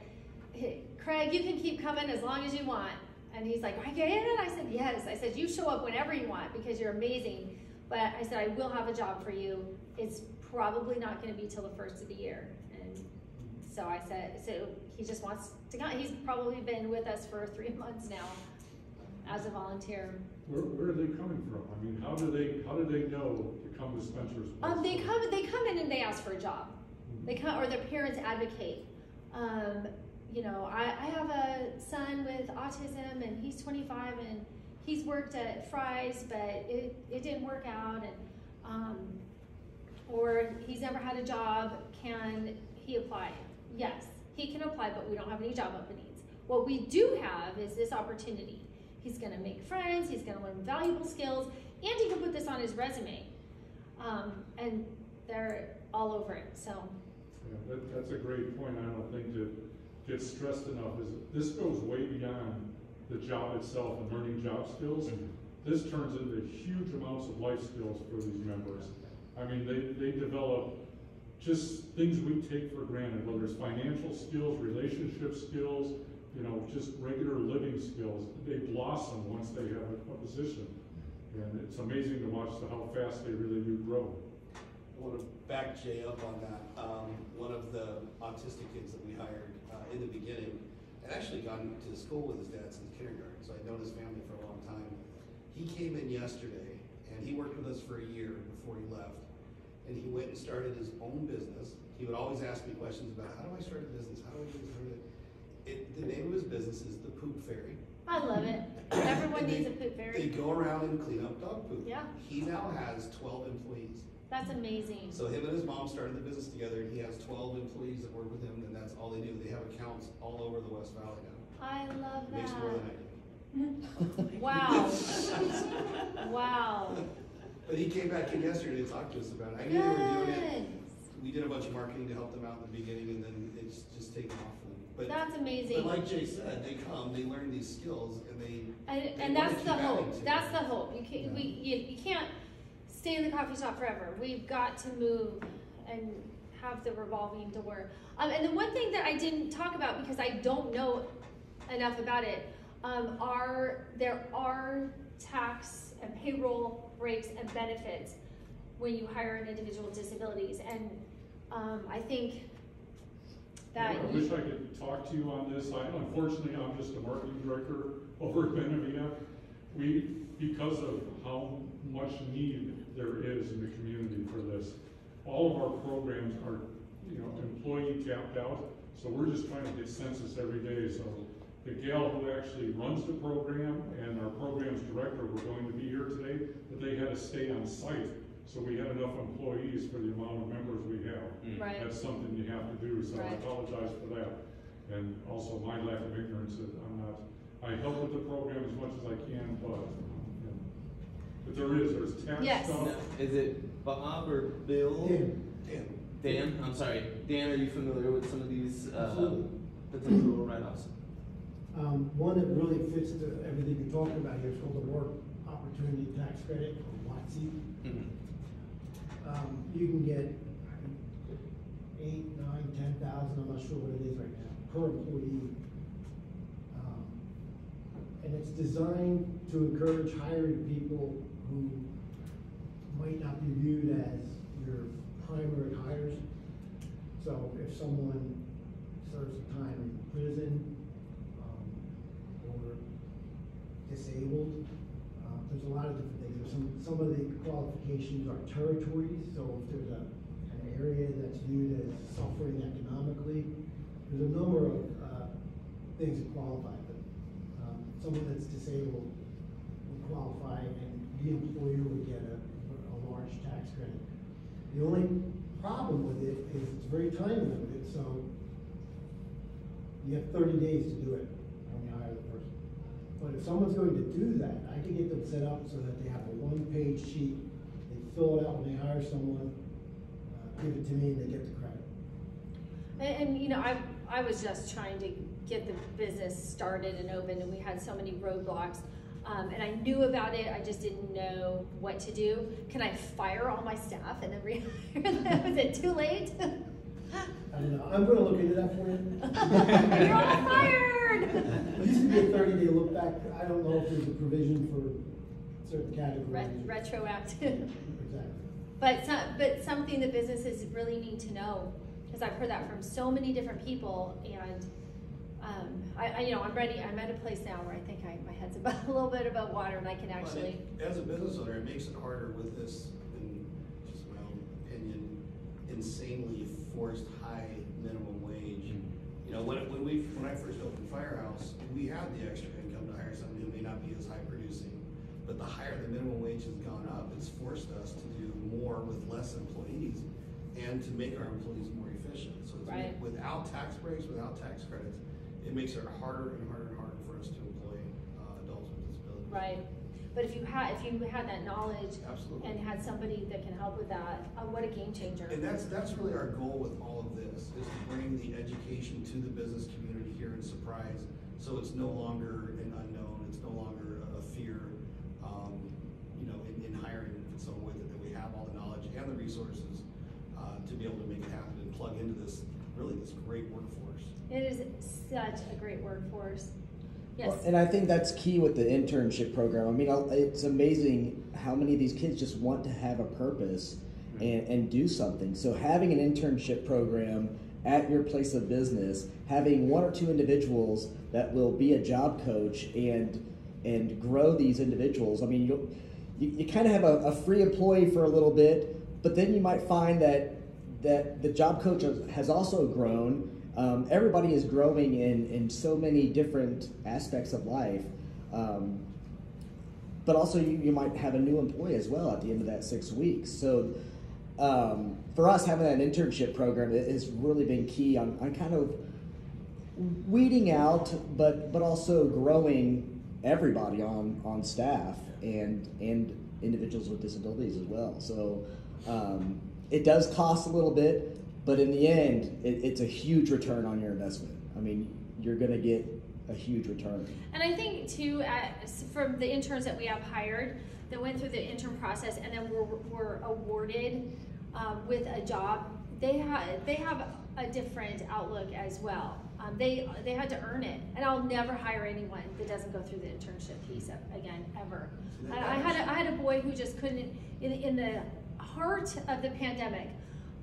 "Hey, Craig, you can keep coming as long as you want. And he's like, I get it? I said, yes. I said, you show up whenever you want because you're amazing. But I said, I will have a job for you. It's probably not gonna be till the first of the year. And so I said, so he just wants to come. He's probably been with us for three months now as a volunteer. Where, where are they coming from? I mean, how do they, how do they know to come to Spencer's? Um, they come, they come in and they ask for a job. They come, or their parents advocate. Um, you know, I, I have a son with autism and he's 25 and he's worked at Fry's, but it, it didn't work out. And, um, or he's never had a job. Can he apply? Yes, he can apply, but we don't have any job openings. What we do have is this opportunity. He's gonna make friends, he's gonna learn valuable skills, and he can put this on his resume. Um, and they're all over it, so. Yeah, that, that's a great point. I don't think that gets stressed enough is this goes way beyond the job itself and learning job skills. This turns into huge amounts of life skills for these members. I mean, they, they develop just things we take for granted, whether it's financial skills, relationship skills, you know, just regular living skills. They blossom once they have a, a position. And it's amazing to watch the- how fast they really do grow. I want to back Jay up on that. Um, one of the autistic kids that we hired uh, in the beginning had actually gone to school with his dad since kindergarten, so I'd known his family for a long time. He came in yesterday and he worked with us for a year before he left. And he went and started his own business. He would always ask me questions about how do I start a business? How do I do this? How do I? It, the name of his business is the Poop Fairy. I love it. Everyone they- needs a poop fairy. They go around and clean up dog poop. Yeah. He now has twelve employees. That's amazing. So him and his mom started the business together, and he has twelve employees that work with him, and that's all they do. They have accounts all over the West Valley now. I love that. Makes more than. I do. Wow. Wow. But he came back in yesterday to talk to us about it. I knew they were doing it. We did a bunch of marketing to help them out in the beginning, and then it's just taken off for them. But, That's amazing. but like Jay said, they come, they learn these skills, and they, And, they and that's the hope. That's the hope. You can't, we, you, you can't stay in the coffee shop forever. We've got to move and have the revolving door. Um, and the one thing that I didn't talk about because I don't know enough about it, um, are, there are tax and payroll breaks and benefits when you hire an individual with disabilities. And, um, I think that. I wish I could talk to you on this. I, unfortunately, I'm just a marketing director over at Benevilla. We, because of how much need there is in the community for this, all of our programs are, you know, employee tapped out. So we're just trying to get census every day. So The gal who actually runs the program and our program's director were going to be here today, but they had to stay on site. So we had enough employees for the amount of members we have. Mm. Right. That's something you have to do, so I Right. apologize for that. And also my lack of ignorance, that I'm not, I help with the program as much as I can, but, but there is, there's tax Yes. stuff. Now, Is it Bob or Bill? Dan. Dan, Dan, I'm sorry. Dan, are you familiar with some of these uh, Absolutely. potential write-offs? Um, one that really fits to everything you're talking about here is called the Work Opportunity Tax Credit, or WOTC. Mhm. Um, you can get eight, nine, ten thousand, I'm not sure what it is right now, per employee. And it's designed to encourage hiring people who might not be viewed as your primary hires. So if someone serves some time in prison, um, or disabled, uh, there's a lot of different things. Some, some of the qualifications are territories, so if there's a, an area that's viewed as suffering economically, there's a number of, uh, things that qualify, someone that's disabled would qualify and the employer would get a, a large tax credit. The only problem with it is it's very time limited, so you have thirty days to do it when you hire the person. But if someone's going to do that, I can get them set up so that they have a one-page sheet. They fill it out when they hire someone, uh, give it to me, and they get the credit. And, and, you know, I, I was just trying to get the business started and open, and we had so many roadblocks. Um, and I knew about it, I just didn't know what to do. Can I fire all my staff and then rehire them? Is it too late? I don't know, I'm gonna look into that for you. You're all fired! It used to be a thirty-day look back, I don't know if there's a provision for certain categories. Ret- Retroactive. Exactly. But some, but something that businesses really need to know, because I've heard that from so many different people, and um, I, I, you know, I'm ready. I'm at a place now where I think I, my head's above, a little bit about water, and I can Well, I actually. think As a business owner, it makes it harder with this, in just my own opinion, insanely forced high minimum wage. You know, when, when we, when I first opened Firehouse, we had the extra income to hire somebody who may not be as high producing. But the higher the minimum wage has gone up, it's forced us to do more with less employees and to make our employees more efficient. So it's, Right. without tax breaks, without tax credits, it makes it harder and harder and harder for us to employ, uh, adults with disabilities. Right. But if you had, if you had that knowledge Absolutely. and had somebody that can help with that, uh, what a game changer. And that's, that's really our goal with all of this, is to bring the education to the business community here in Surprise. So it's no longer an unknown, it's no longer a- fear, um, you know, in, in hiring someone with it, that we have all the knowledge and the resources, uh, to be able to make it happen and plug into this, really this great workforce. It is such a great workforce. Yes. Well, And I think that's key with the internship program. I mean, it's amazing how many of these kids just want to have a purpose mm-hmm. and, and do something. So having an internship program at your place of business, having one or two individuals that will be a job coach and and grow these individuals. I mean, you'll, you you kind of have a, a free employee for a little bit, but then you might find that that the job coach has- also grown. Um, everybody is growing in, in so many different aspects of life. Um, but also, you, you might have a new employee as well at the end of that six weeks. So, um, for us, having that internship program has really been key on, on kind of weeding out, but but also growing everybody on on staff and and individuals with disabilities as well. So um, it does cost a little bit, but in the end, it, it's a huge return on your investment. I mean, you're going to get a huge return. And I think too, uh, from the interns that we have hired, that went through the intern process and then were, were awarded um, with a job, they have they have a different outlook as well. Um, they they had to earn it, and I'll never hire anyone that doesn't go through the internship piece again ever. I, I had a, I had a boy who just couldn't in in the heart of the pandemic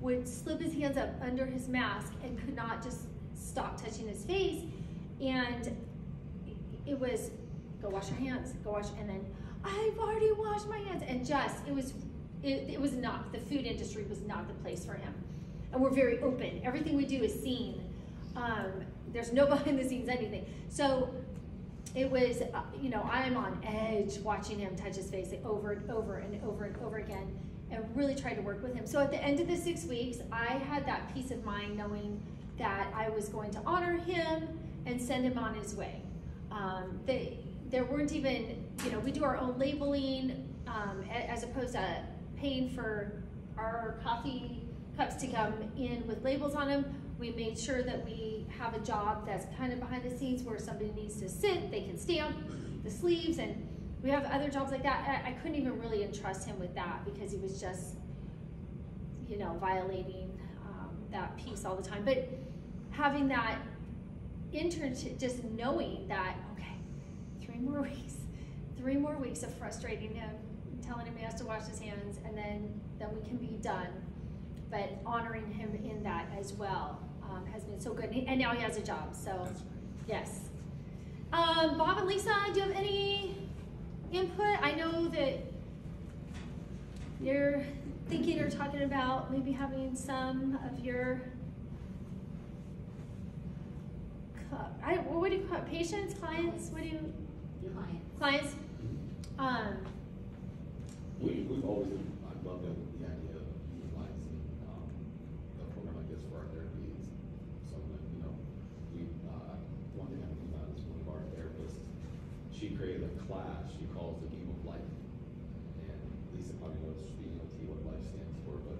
would slip his hands up under his mask and could not just stop touching his face, and it was go wash your hands, go wash, and then I've already washed my hands, and just it was, it, it was not the food industry was not the place for him, and we're very open. Everything we do is seen, Um, there's no behind the scenes anything. So it was, uh, you know, I'm on edge watching him touch his face over and over and over and over again and really tried to work with him. So at the end of the six weeks, I had that peace of mind knowing that I was going to honor him and send him on his way. Um, they, there weren't even, you know, we do our own labeling um, as opposed to paying for our coffee cups to come in with labels on them. We made sure that we have a job that's kind of behind the scenes where somebody needs to sit, they can stamp the sleeves, and we have other jobs like that. I, I couldn't even really entrust him with that because he was just, you know, violating um, that piece all the time. But having that internship, just knowing that, okay, three more weeks, three more weeks of frustrating him, telling him he has to wash his hands, and then, then we can be done. But honoring him in that as well um, has been so good. And And now he has a job, so, yes. Um, Bob and Lisa, do you have any input? I know that you're thinking or talking about maybe having some of your cl- I, what do you call it? Patients, clients? What do you? Clients. Clients? Um, We, we've always, I love the, the idea of utilizing, um, a program like this for our therapy is something that, you know, we, uh, one thing I think about is one of our therapists, she created a class she calls the game of life. And Lisa probably knows, know, what life stands for, but,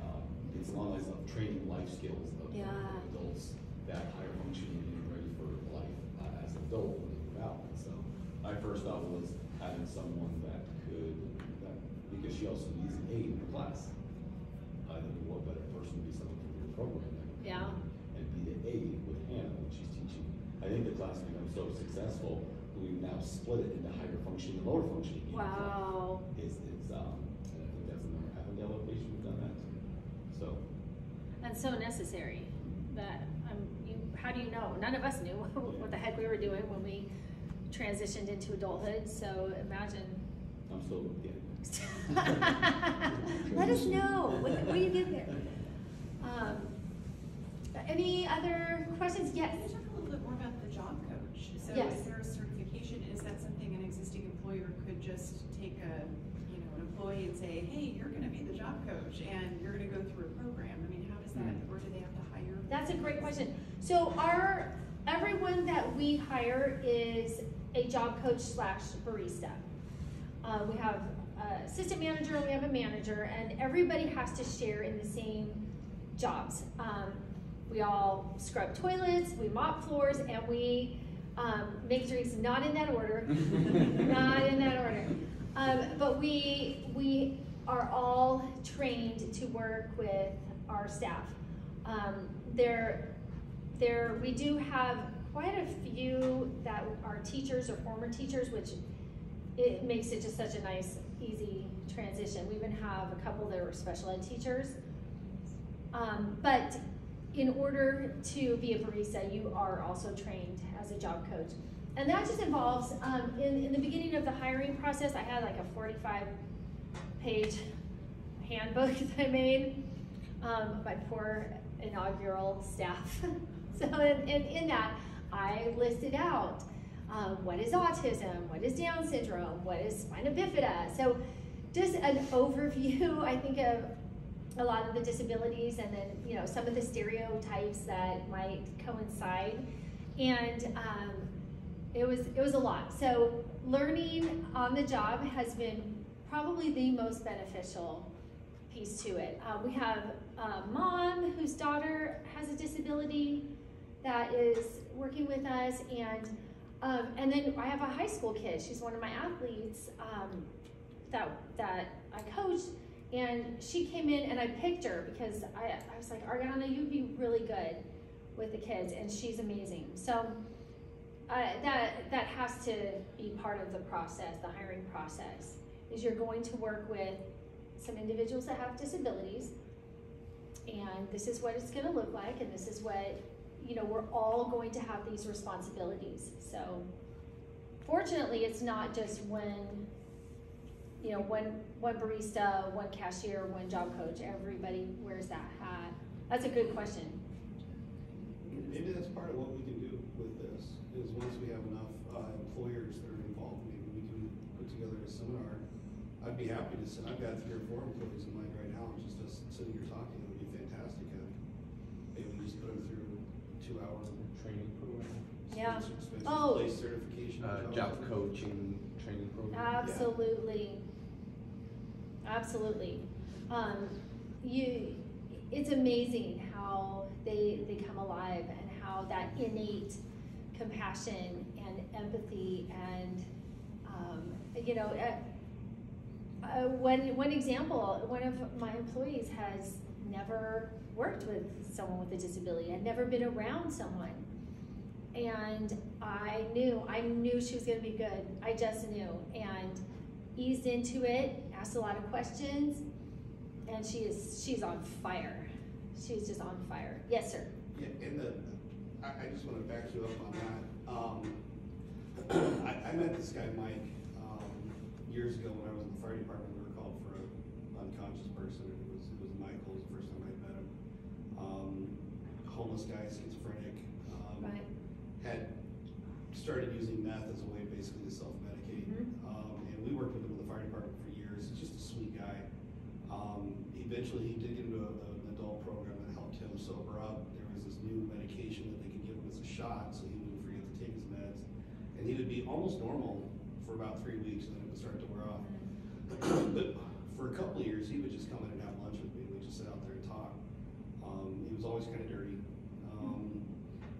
um, it's the lines of training life skills of Yeah. adults that higher functioning and ready for life, uh, as an adult when they move out. And so, my first thought was having someone that could, that, because she also needs an aide in her class. I think what better person would be someone from your program that could Yeah. and be the aide with Hannah when she's teaching. I think the class becomes so successful, we've now split it into higher functioning and lower functioning. wow. It's, it's, um, and I think that's another Avondale location we've done that. So, And so necessary. That um, you, how do you know? None of us knew what the heck we were doing when we transitioned into adulthood. So imagine. I'm still, yeah. Let us know when, when you get there. Um, any other questions? Yes. Can you talk a little bit more about the job coach? So Yes. is there a certification? Is that something an existing employer could just take a, you know, an employee and say, hey, you're gonna be the job coach and you're gonna go through a program? I mean, how does that, or do they have to hire? That's a great question. So our, everyone that we hire is a job coach slash barista. Uh, we have a assistant manager, and we have a manager, and everybody has to share in the same jobs. Um, we all scrub toilets, we mop floors, and we um, make drinks, not in that order, not in that order. Um, but we, we are all trained to work with our staff. Um, there, there, we do have quite a few that are teachers or former teachers, which it makes it just such a nice, easy transition. We even have a couple that are special ed teachers. Um, but in order to be a barista, you are also trained as a job coach. And that just involves, um, in, in the beginning of the hiring process, I had like a 45 page handbook that I made. Um, my poor inaugural staff. so in, in, in that, I listed out um, what is autism, what is Down syndrome, what is spina bifida. So just an overview, I think, of a lot of the disabilities and then, you know, some of the stereotypes that might coincide. And um, it was it was a lot. So learning on the job has been probably the most beneficial piece to it. Uh, we have a mom whose daughter has a disability that is working with us, and um, and then I have a high school kid. She's one of my athletes um, that that I coach, and she came in and I picked her because I, I was like, Ariana, you'd be really good with the kids, and she's amazing. So uh, that that has to be part of the process, the hiring process. Is you're going to work with some individuals that have disabilities, and this is what it's going to look like, and this is what you know. We're all going to have these responsibilities. So, fortunately, it's not just one you know, one one barista, one cashier, one job coach. Everybody wears that hat. That's a good question. maybe that's part of what we can do with this, is once we have enough, uh, employers that are involved, maybe we can put together a seminar. I'd be happy to sit, I've got three or four employees in mind right now, just us sitting here talking, it would be fantastic, and maybe we just put them through two hour. Training program. Yeah. Oh. place certification. Uh, job coaching, training program. Absolutely. Absolutely. Um, you, it's amazing how they, they come alive and how that innate compassion and empathy and, um, you know, uh, uh, one, one example, one of my employees has never worked with someone with a disability, had never been around someone. And I knew, I knew she was gonna be good. I just knew. And eased into it, asked a lot of questions, and she is, she's on fire. She's just on fire. Yes, sir. Yeah, and the, I, I just wanna back you up on that. Um, I, I met this guy, Mike, um, years ago when I was in the fire department, we were called for an unconscious person, and it was, it was Michael, it was the first time I met him. Um, homeless guy, schizophrenic, um, Right. had started using meth as a way basically to self-medicate. Mhm. Um, and we worked with him in the fire department for years, he's just a sweet guy. Um, eventually, he did get into a, an adult program that helped him sober up. There was this new medication that they could give him as a shot, so he wouldn't forget to take his meds. And he would be almost normal for about three weeks, and then it would start to wear off. but for a couple of years, he would just come in and have lunch with me. And we'd just sit out there and talk. Um, he was always kind of dirty. Um,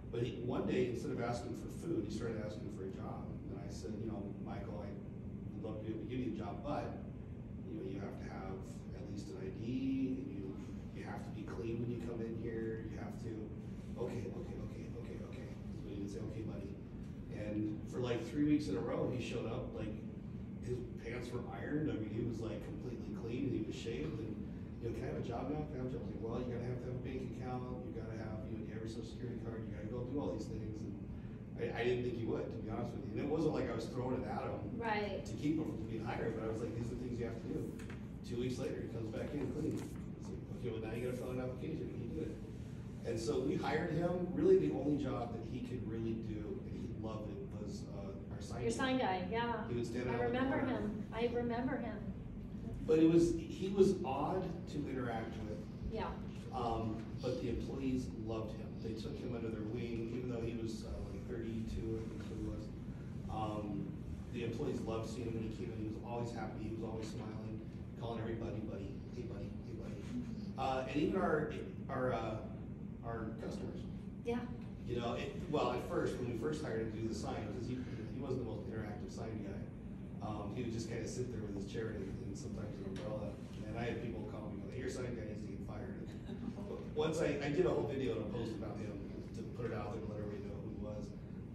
but he, one day, instead of asking for food, he started asking for a job. And I said, you know, Michael, I would love to be able to give you a job, but you know, you have to have at least an ID. And you you have to be clean when you come in here. You have to. Okay, okay, okay, okay, okay. So he would say, okay, buddy. And for like three weeks in a row, he showed up like his pants were ironed. I mean, he was like completely clean and he was shaved. And you know, can I have a job now? Can I have a job? I was like, well, you gotta have to have a bank account. You gotta have, you know, you have your social security card. You gotta go do all these things. And I, I didn't think he would, to be honest with you. And it wasn't like I was throwing it at him Right. to keep him from being hired, but I was like, these are the things you have to do. Two weeks later, he comes back in clean. It's like, okay, well, now you gotta fill out an application, and he did it. And so we hired him, really the only job that he could really do, and he loved it, was, uh, our sign. Your sign guy, yeah. He would stand I out in the remember corner. him. I remember him. But it was, he was odd to interact with, Yeah. um, but the employees loved him. They took him under their wing, even though he was, uh, like thirty-two, I think he was. Um, the employees loved seeing him when he came in. He was always happy, he was always smiling, calling everybody buddy, hey buddy, hey buddy. Uh, and even our, our, uh, our customers, Yeah. you know, it, well, at first, when we first hired him to do the sign, because he, he wasn't the most interactive sign guy. Um, he would just kind of sit there with his chair and, and sometimes an umbrella, and I had people call me, your sign guy needs to get fired. Once I, I did a whole video and a post about him to put it out there and let everybody know who he was.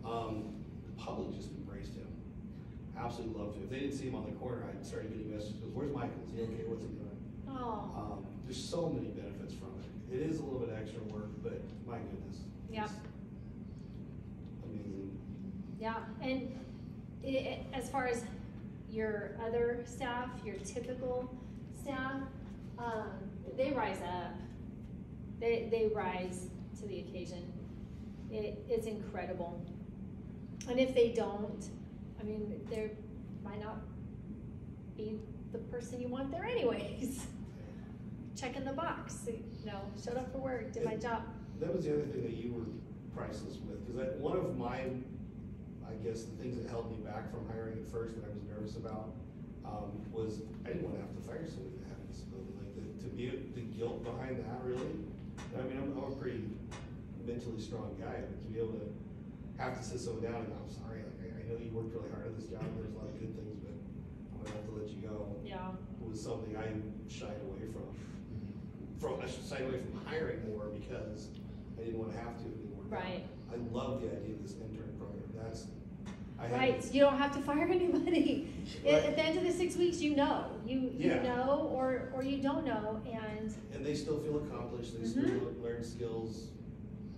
Um, the public just absolutely loved him. If they didn't see him on the corner, I started getting messages, where's Michael? Is he okay? What's he doing? Oh. Um, there's so many benefits from it. It is a little bit extra work, but my goodness. Yeah. Amazing. Yeah, and i i as far as your other staff, your typical staff, um, they rise up. They, they rise to the occasion. It, it's incredible. And if they don't, mean, they might not be the person you want there anyways. Checking the box, you know, showed up for work, did my job. That was the other thing that you were priceless with, because one of my, I guess, the things that held me back from hiring at first that I was nervous about, um, was I didn't want to have to fire somebody that had a disability, like the, to be, the guilt behind that really. I mean, I'm, I'm a pretty mentally strong guy, but to be able to have to sit someone down and go, I'm sorry, like, I, I know you worked really hard at this job, there's a lot of good things, but I'm gonna have to let you go. Yeah. It Was something I shied away from. From, I shied away from hiring more because I didn't wanna have to anymore. Right. I love the idea of this intern program, that's, I. Right, so you don't have to fire anybody. At, at the end of the six weeks, you know, you, you Yeah. know, or, or you don't know, and, And they still feel accomplished, they Mhm. still learn skills,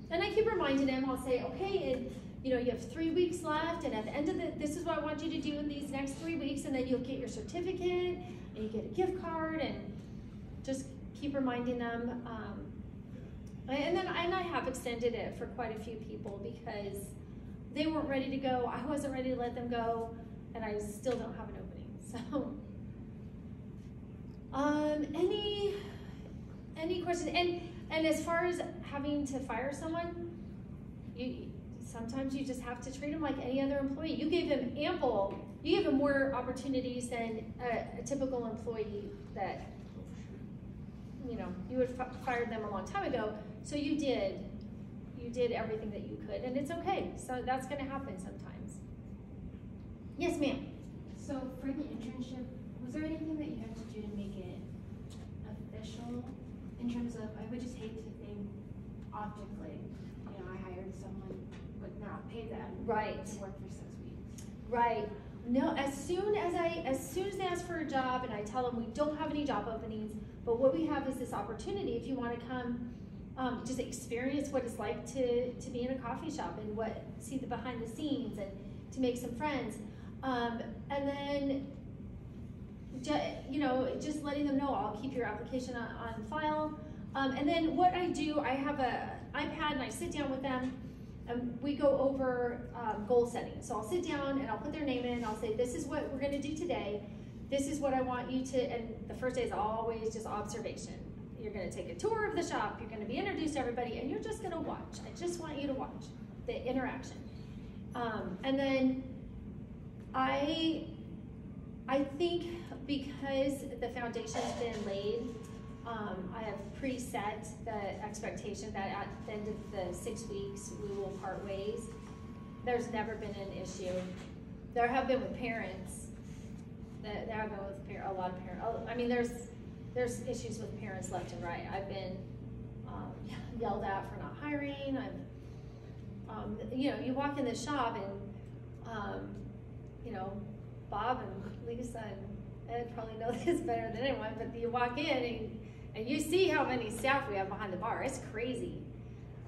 and I keep reminding them, I'll say, okay, and, you know, you have three weeks left, and at the end of the, this is what I want you to do in these next three weeks, and then you'll get your certificate, and you get a gift card, and just keep reminding them, um, And then, and I have extended it for quite a few people because they weren't ready to go, I wasn't ready to let them go, and I still don't have an opening, so. Um, any, any questions, and, and as far as having to fire someone, you, sometimes you just have to treat them like any other employee. You gave him ample, you gave him more opportunities than a, a typical employee that, you know, you would have fired them a long time ago. So you did, you did everything that you could, and it's okay. So that's going to happen sometimes. Yes, ma'am. So for the internship, was there anything that you had to do to make it official in terms of, I would just hate to think optically, you know, I hired someone but not pay them Right. to work for six weeks. Right. No, as soon as I, as soon as they ask for a job and I tell them we don't have any job openings, but what we have is this opportunity. If you want to come, um, just experience what it's like to, to be in a coffee shop and what, see the behind the scenes and to make some friends. Um, and then, you know, just letting them know I'll keep your application on, on file. Um, and then what I do, I have a iPad and I sit down with them and we go over um, goal setting. So I'll sit down and I'll put their name in. I'll say, this is what we're going to do today. This is what I want you to. And the first day is always just observation. You're going to take a tour of the shop. You're going to be introduced to everybody, and you're just going to watch. I just want you to watch the interaction. Um, and then I, I think because the foundation's been laid, um, I have preset the expectation that at the end of the six weeks, we will part ways. There's never been an issue. There have been with parents. There have been with a lot of parents. I mean, there's, there's issues with parents left and right. I've been, um, yelled at for not hiring. I've, um, you know, you walk in the shop and, um, you know, Bob and Lisa and Ed probably know this better than anyone, but you walk in and, and you see how many staff we have behind the bar. It's crazy.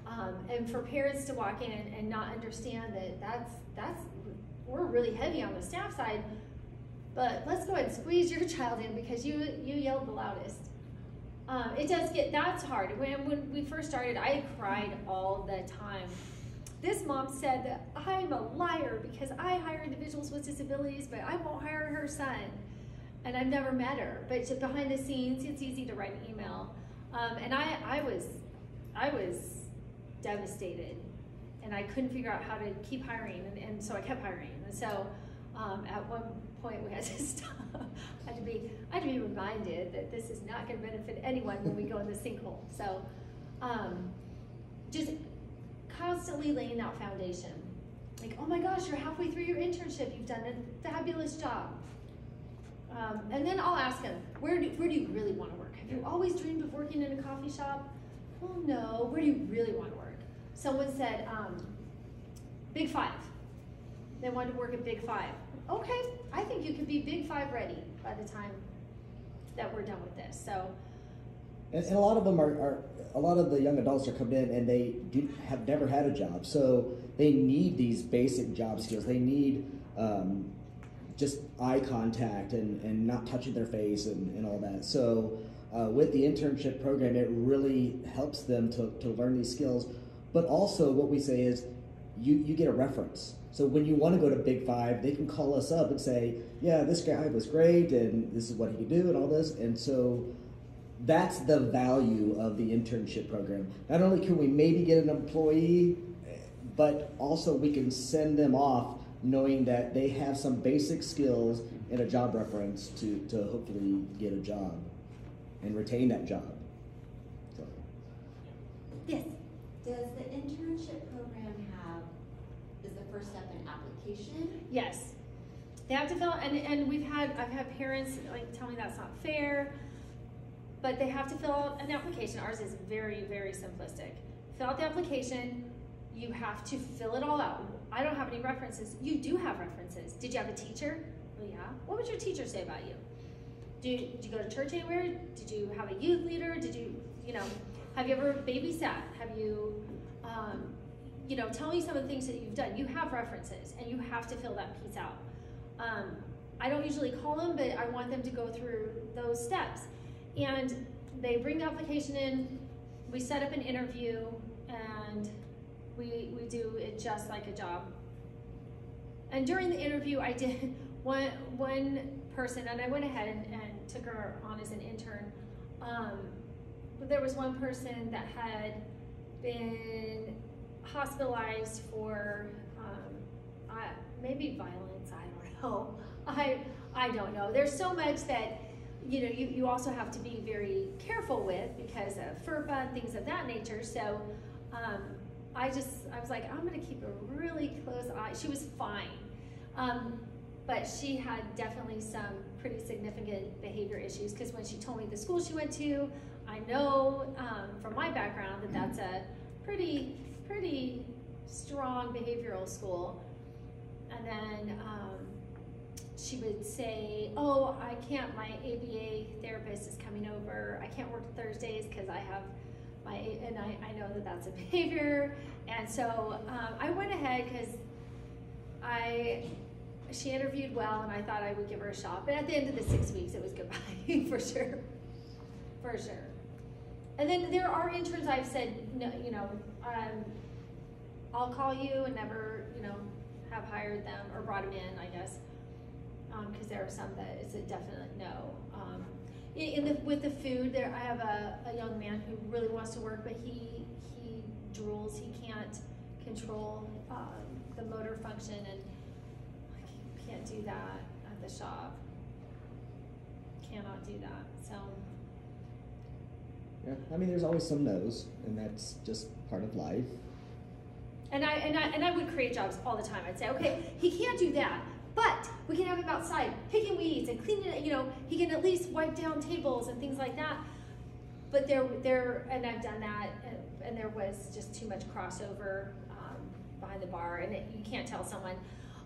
Um, and for parents to walk in and, and not understand that that's, that's, we're really heavy on the staff side, but let's go ahead and squeeze your child in because you, you yelled the loudest. Um, it does get, that's hard. When, when we first started, I cried all the time. This mom said that I'm a liar because I hire individuals with disabilities, but I won't hire her son. And I've never met her, but behind the scenes, it's easy to write an email. Um, and I, I was, I was devastated, and I couldn't figure out how to keep hiring, and, and so I kept hiring. And so, um, at one point, we had to stop. I had to be, I had to be reminded that this is not going to benefit anyone when we go in the sinkhole. So, um, just constantly laying that foundation. Like, oh my gosh, you're halfway through your internship. You've done a fabulous job. Um, and then I'll ask them, where do, where do you really want to work? Have you always dreamed of working in a coffee shop? Well, no. Where do you really want to work? Someone said, um, Big Five. They wanted to work at Big Five. Okay, I think you could be Big Five ready by the time that we're done with this. So, And, and a lot of them are, are, a lot of the young adults are coming in and they do, have never had a job. So they need these basic job skills. They need um, just eye contact and, and not touching their face and, and all that. So uh, with the internship program, it really helps them to, to learn these skills. But also, what we say is you, you get a reference. So when you want to go to Big Five, they can call us up and say, yeah, this guy was great and this is what he could do and all this. And so that's the value of the internship program. Not only can we maybe get an employee, but also we can send them off knowing that they have some basic skills and a job reference to, to hopefully get a job and retain that job. So. yes. Does the internship program have, is the first step an application? Yes. They have to fill, and, and we've had, I've had parents like tell me that's not fair, but they have to fill out an application. Ours is very, very simplistic. Fill out the application, you have to fill it all out. I don't have any references. You do have references. Did you have a teacher? Well, yeah. What would your teacher say about you? Did, did you go to church anywhere? Did you have a youth leader? Did you, you know, have you ever babysat? Have you, um, you know, tell me some of the things that you've done. You have references, and you have to fill that piece out. Um, I don't usually call them, but I want them to go through those steps. And they bring the application in. we set up an interview and we, we do it just like a job. And during the interview, I did one, one person, and I went ahead and, and took her on as an intern. Um, but there was one person that had been hospitalized for um, uh, maybe violence. I don't know. I I don't know. There's so much that you know you, you also have to be very careful with because of FERPA and things of that nature. So um, I just I was like I'm going to keep a really close eye. She was fine, um, but she had definitely some pretty significant behavior issues because when she told me the school she went to, I know um, from my background that that's a pretty pretty strong behavioral school. And then um, she would say, "Oh, I can't. My ABA therapist is coming over. I can't work Thursdays because I have my and I, I know that that's a behavior." And so um, I went ahead because I she interviewed well, and I thought I would give her a shot. But at the end of the six weeks, it was goodbye for sure, for sure. And then there are interns I've said, no, you know, um, I'll call you and never, you know, have hired them or brought them in, I guess, because um, there are some that it's a definite no. Um, in, the, with the food, there I have a, a young man who really wants to work, but he he drools. He can't control um, the motor function, and I can't do that at the shop. Cannot do that. So. Yeah, I mean, there's always some no's, and that's just part of life. And I, and I and I would create jobs all the time. I'd say, okay, he can't do that, but we can have him outside picking weeds and cleaning. it, You know, he can at least wipe down tables and things like that. But there, there, and I've done that, and, there was just too much crossover um, behind the bar, and it, you can't tell someone,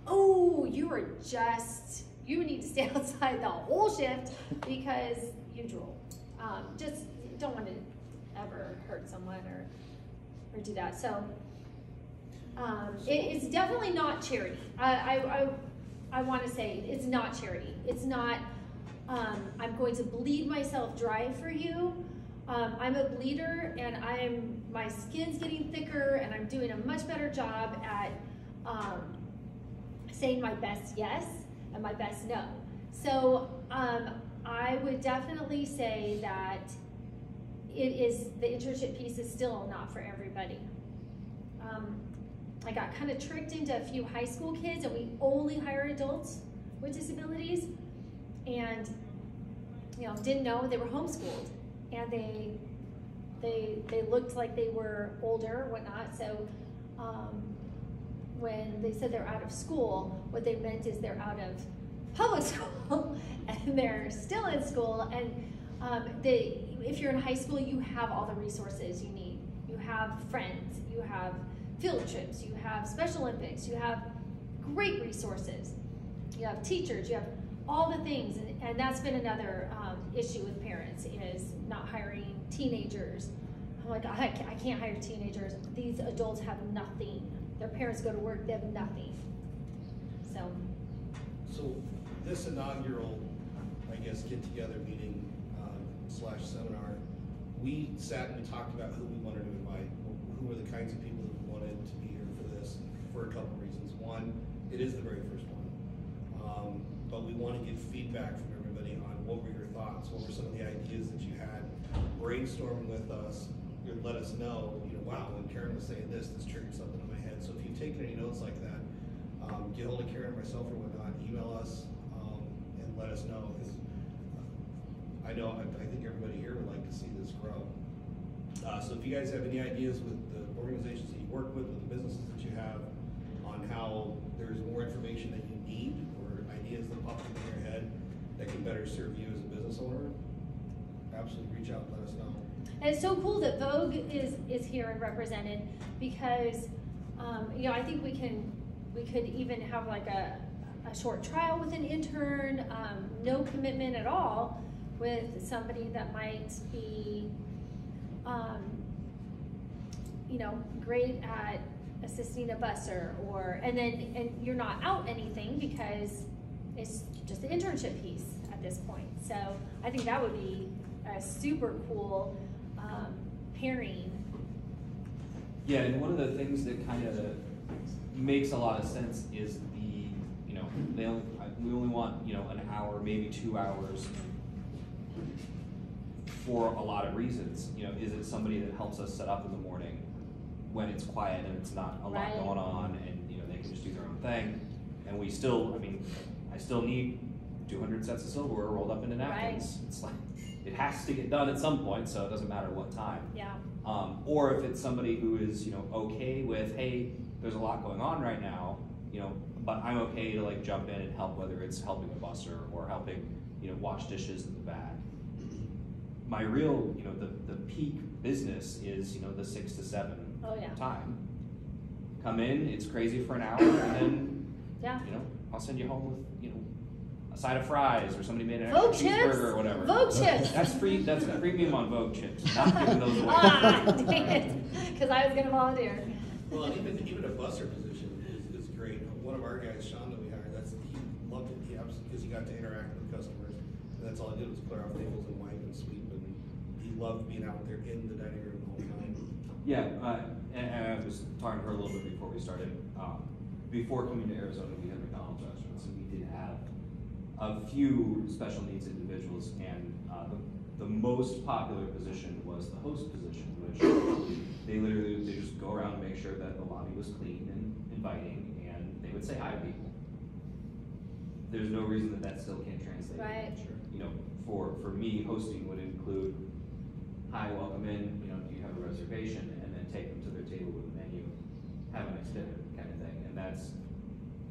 oh, you are just, you need to stay outside the whole shift because you drool. Um, just don't want to ever hurt someone or or do that. So um, it, it's definitely not charity. I, I, I, I want to say it's not charity. It's not, um, I'm going to bleed myself dry for you. Um, I'm a bleeder and I'm, my skin's getting thicker and I'm doing a much better job at um, saying my best yes and my best no. So um, I would definitely say that it is, the internship piece is still not for everybody. I got kind of tricked into a few high school kids, and we only hire adults with disabilities. And you know, didn't know they were homeschooled, and they they they looked like they were older, whatnot. So um, when they said they're out of school, what they meant is they're out of public school, and they're still in school. And um, they, if you're in high school, you have all the resources you need. You have friends. You have field trips, you have Special Olympics, you have great resources, you have teachers, you have all the things, and, and that's been another um, issue with parents is not hiring teenagers. I'm like, I, I can't hire teenagers. These adults have nothing. Their parents go to work, they have nothing. So. So this inaugural, I guess, get-together meeting uh, slash seminar, we sat and we talked about who we wanted to invite, who were the kinds of people that we wanted to be here for this, for a couple reasons. One, it is the very first one. Um, but we want to get feedback from everybody on what were your thoughts, what were some of the ideas that you had, brainstorm with us, you let us know, you know, wow, when Karen was saying this, this triggered something in my head. So if you've taken any notes like that, um, get hold of Karen or myself or whatnot, email us, um, and let us know, because I know, I, I think everybody here would like to see this grow. Uh, so if you guys have any ideas with the organizations that you work with, with the businesses that you have, how there's more information that you need, or ideas that pop into your head that can better serve you as a business owner, absolutely reach out and let us know. And it's so cool that Vogue is, is here and represented because, um, you know, I think we can, we could even have like a, a short trial with an intern, um, no commitment at all with somebody that might be, um, you know, great at assisting a busser or, and then, and you're not out anything because it's just the internship piece at this point. So I think that would be a super cool um, pairing. Yeah, and one of the things that kind of makes a lot of sense is the, you know, they only, we only want, you know, an hour, maybe two hours for a lot of reasons. You know, is it somebody that helps us set up in the when it's quiet and it's not a lot Right. going on and, you know, they can just do their own thing? And we still, I mean, I still need two hundred sets of silverware rolled up into napkins. It's like, it has to get done at some point, so it doesn't matter what time. Yeah. Um, or if it's somebody who is, you know, okay with, hey, there's a lot going on right now, you know, but I'm okay to like jump in and help, whether it's helping a busser or helping, you know, wash dishes in the back. My real, you know, the, the peak business is, you know, the six to seven Oh, yeah. time. Come in, it's crazy for an hour, and then, Yeah. you know, I'll send you home with, you know, a side of fries, or somebody made an Vogue extra chips? cheeseburger or whatever. Vogue chips. That's free, that's a premium on Vogue chips, not giving those away. Ah, dang it, because I was gonna volunteer. Well, even, even a busser position is, is great. One of our guys, Sean, that we hired, that's, he loved it, he absolutely, because he got to interact with customers. And that's all I did was clear off tables and wipe and sweep, and he loved being out there in the dining room the whole time. Yeah, uh, and, and I was talking to her a little bit before we started. Um, before coming to Arizona, we had McDonald's restaurants, and we did have a few special needs individuals, and uh, the, the most popular position was the host position, which they literally they just go around and make sure that the lobby was clean and inviting, and they would say hi to people. There's no reason that that still can't translate. Right. You know, for for me, hosting would include hi, welcome in, you know, do you have a reservation? And then take them to their table with a menu, have a nice dinner kind of thing. And that's,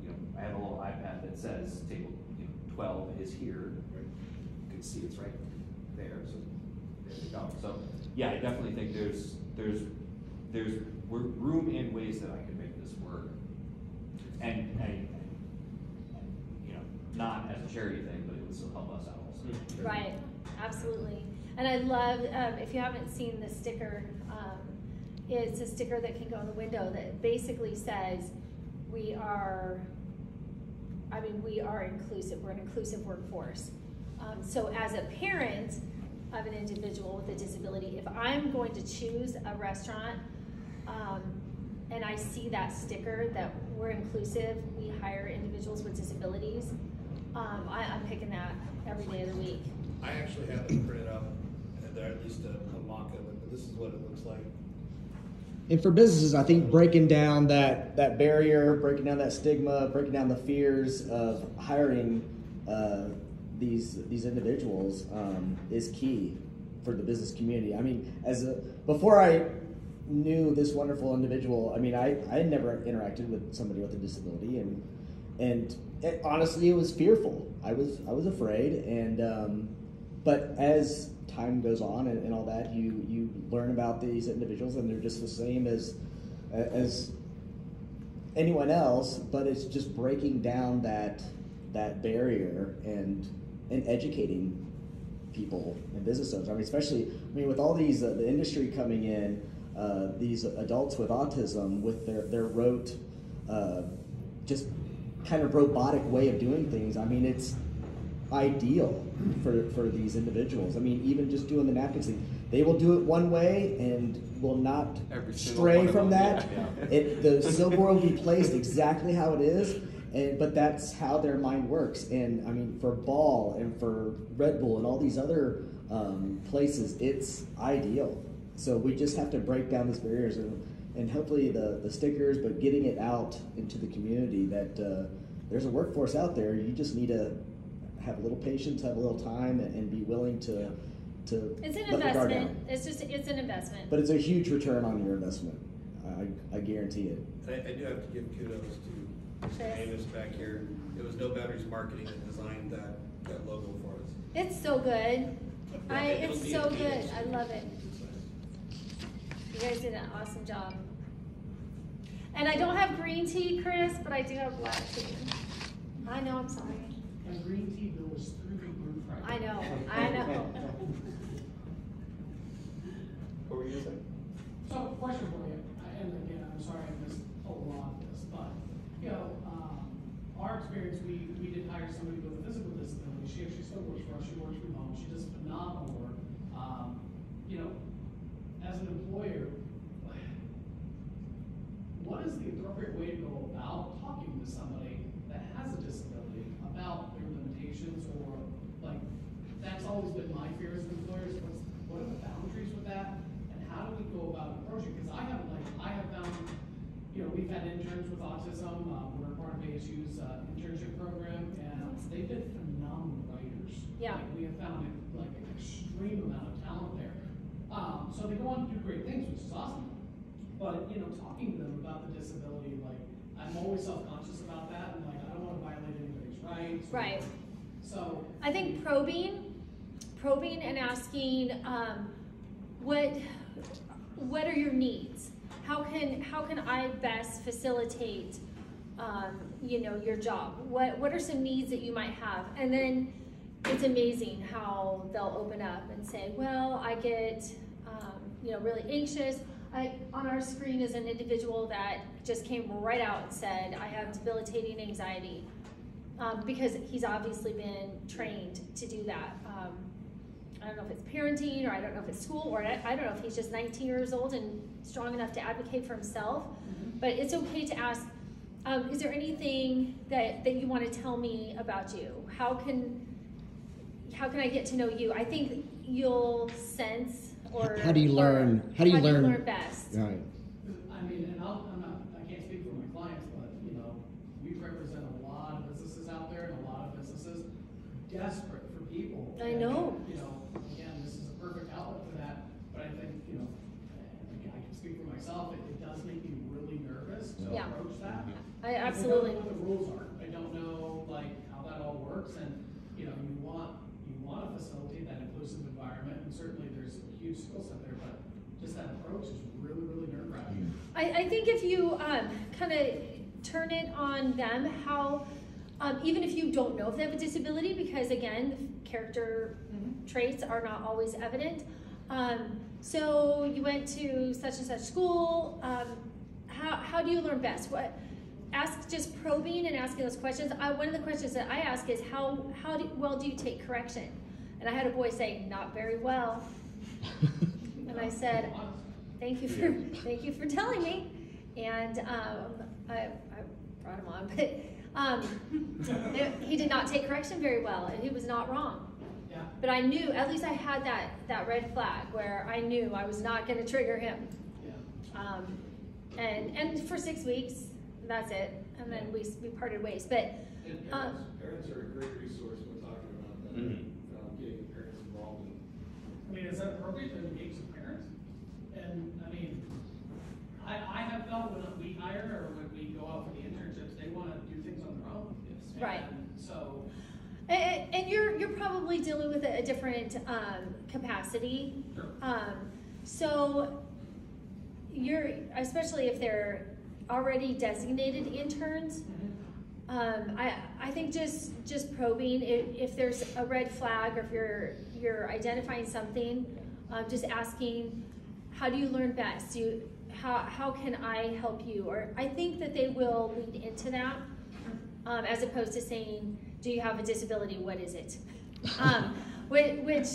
you know, I have a little iPad that says table, you know, twelve is here. You can see it's right there, so there you go. So, yeah, I definitely think there's, there's, there's room and ways that I can make this work. And, and, you know, not as a charity thing, but it would still help us out also. Right, absolutely. And I love, um, if you haven't seen the sticker, um, it's a sticker that can go on the window that basically says, we are, I mean, we are inclusive, we're an inclusive workforce. Um, so as a parent of an individual with a disability, if I'm going to choose a restaurant, um, and I see that sticker that we're inclusive, we hire individuals with disabilities, um, I, I'm picking that every day of the week. I actually have them printed up, and they're at least a, a mock of it, but this is what it looks like. And for businesses, I think breaking down that, that barrier, breaking down that stigma, breaking down the fears of hiring uh, these these individuals um, is key for the business community. I mean, as a before I knew this wonderful individual, I mean, I, I had never interacted with somebody with a disability, and and it, honestly, it was fearful. I was I was afraid, and um, but as time goes on and, and all that, you you learn about these individuals, and they're just the same as as anyone else. But it's just breaking down that that barrier and and educating people and business owners. I mean, especially I mean with all these uh, the industry coming in, uh, these adults with autism with their their rote, uh, just kind of robotic way of doing things. I mean, it's ideal for, for these individuals. I mean, even just doing the napkins thing, they will do it one way and will not stray from that. yeah, yeah. It, the silverware will be placed exactly how it is, and but that's how their mind works. And I mean, for Ball and for Red Bull and all these other um, places, it's ideal. So we just have to break down these barriers and, and hopefully the, the stickers, but getting it out into the community that uh, there's a workforce out there. You just need to have a little patience, have a little time, and, and be willing to to It's an let the guard investment. down. It's just, it's an investment. But it's a huge return on your investment. I, I guarantee it. I, I do have to give kudos to Mr. Amos back here. It was No Boundaries Marketing that designed that, that logo for us. It's so good. I, it's so good. I love it. You guys did an awesome job. And I don't have green tea, Chris, but I do have black tea. I know, I'm sorry. My green tea bill was through the roof right I know, I know. What were you gonna? So, question for you, and again, I'm sorry I missed a lot of this, but, you know, um, our experience, we, we did hire somebody with a physical disability, she actually still works for us, she works from home, she does phenomenal work. Um, you know, as an employer, what is the appropriate way to go about talking to somebody that has a disability about their limitations or like, that's always been my fear as an employer, is what's, what are the boundaries with that? And how do we go about approaching, because I have like, I have found, you know, we've had interns with autism, uh, we're part of ASU's, uh, internship program, and they've been phenomenal writers. Yeah. Like, we have found like an extreme amount of talent there. Um, so they go on to do great things, which is awesome. But, you know, talking to them about the disability, like, I'm always self-conscious about that, and like, I don't wanna violate anybody's rights. or- Right. So. I think probing, probing and asking, um, what, what are your needs? How can, how can I best facilitate, um, you know, your job? What, what are some needs that you might have? And then it's amazing how they'll open up and say, well, I get, um, you know, really anxious. I, on our screen is an individual that just came right out and said, I have debilitating anxiety. Um, because he's obviously been trained to do that. Um, I don't know if it's parenting or I don't know if it's school or I, I don't know if he's just 19 years old and strong enough to advocate for himself. But it's okay to ask, um, is there anything that, that you want to tell me about you? How can, how can I get to know you? I think you'll sense or How do you learn? or How do you learn? best? Right. I mean, and I'll, I'm not, I can't speak for my clients, but, you know, we represent a lot of businesses out there and a lot of businesses desperate for people. I know. And, You know, again, this is a perfect outlet for that, but I think, you know, again, I can speak for myself, it, it does make me really nervous to Yeah. approach that. I Because absolutely. I don't know what the rules are, I don't know, like, how that all works, and, you know, you want, you wanna facilitate that inclusive environment, and certainly there's a huge skill set there, but just that approach is really, really nerve wracking. I, I think if you um, kind of turn it on them, how, um, even if you don't know if they have a disability, because again, character traits are not always evident. Um, so you went to such and such school. Um, how, how do you learn best? What? Ask just probing and asking those questions. I, one of the questions that I ask is how how do, well do you take correction? And I had a boy say not very well. and I said, thank you for thank you for telling me. And um, I, I brought him on, but um, he did not take correction very well, and he was not wrong. Yeah. But I knew at least I had that that red flag where I knew I was not going to trigger him. Yeah. Um, and and for six weeks, that's it, and then we we parted ways. But And um, parents, parents are a great resource when talking about that, Mhm. um, getting parents involved in. I mean, is that appropriate to engage the parents? And, I mean, I, I have felt when we hire or when we go out for the internships, they wanna do things on their own. Right. And So, and, and you're you're probably dealing with a, a different um, capacity. Sure. Um, so you're especially if they're already designated interns. Um, I, I think just just probing if, if there's a red flag or if you're you're identifying something, um, just asking, how do you learn best? Do you, how how can I help you? Or I think that they will lead into that, um, as opposed to saying, do you have a disability? What is it? Um, which,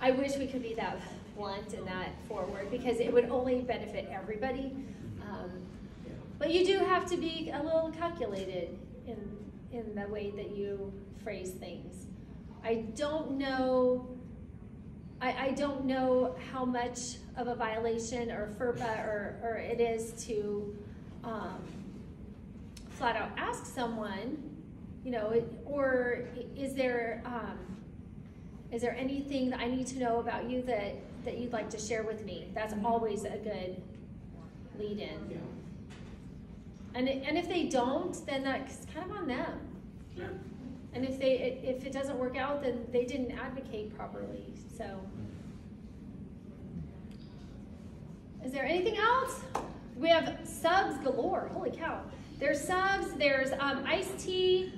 I wish we could be that blunt and that forward because it would only benefit everybody. Um, but you do have to be a little calculated in in the way that you phrase things. I don't know. I, I don't know how much of a violation or FERPA or, or it is to um, flat out ask someone, you know, or is there um, is there anything that I need to know about you that that you'd like to share with me? That's always a good lead in. yeah. And, it- and if they don't, then that's kind of on them. Sure. And if they, if it doesn't work out, then they didn't advocate properly, so. Is there anything else? We have subs galore, holy cow. There's subs, there's um, iced tea,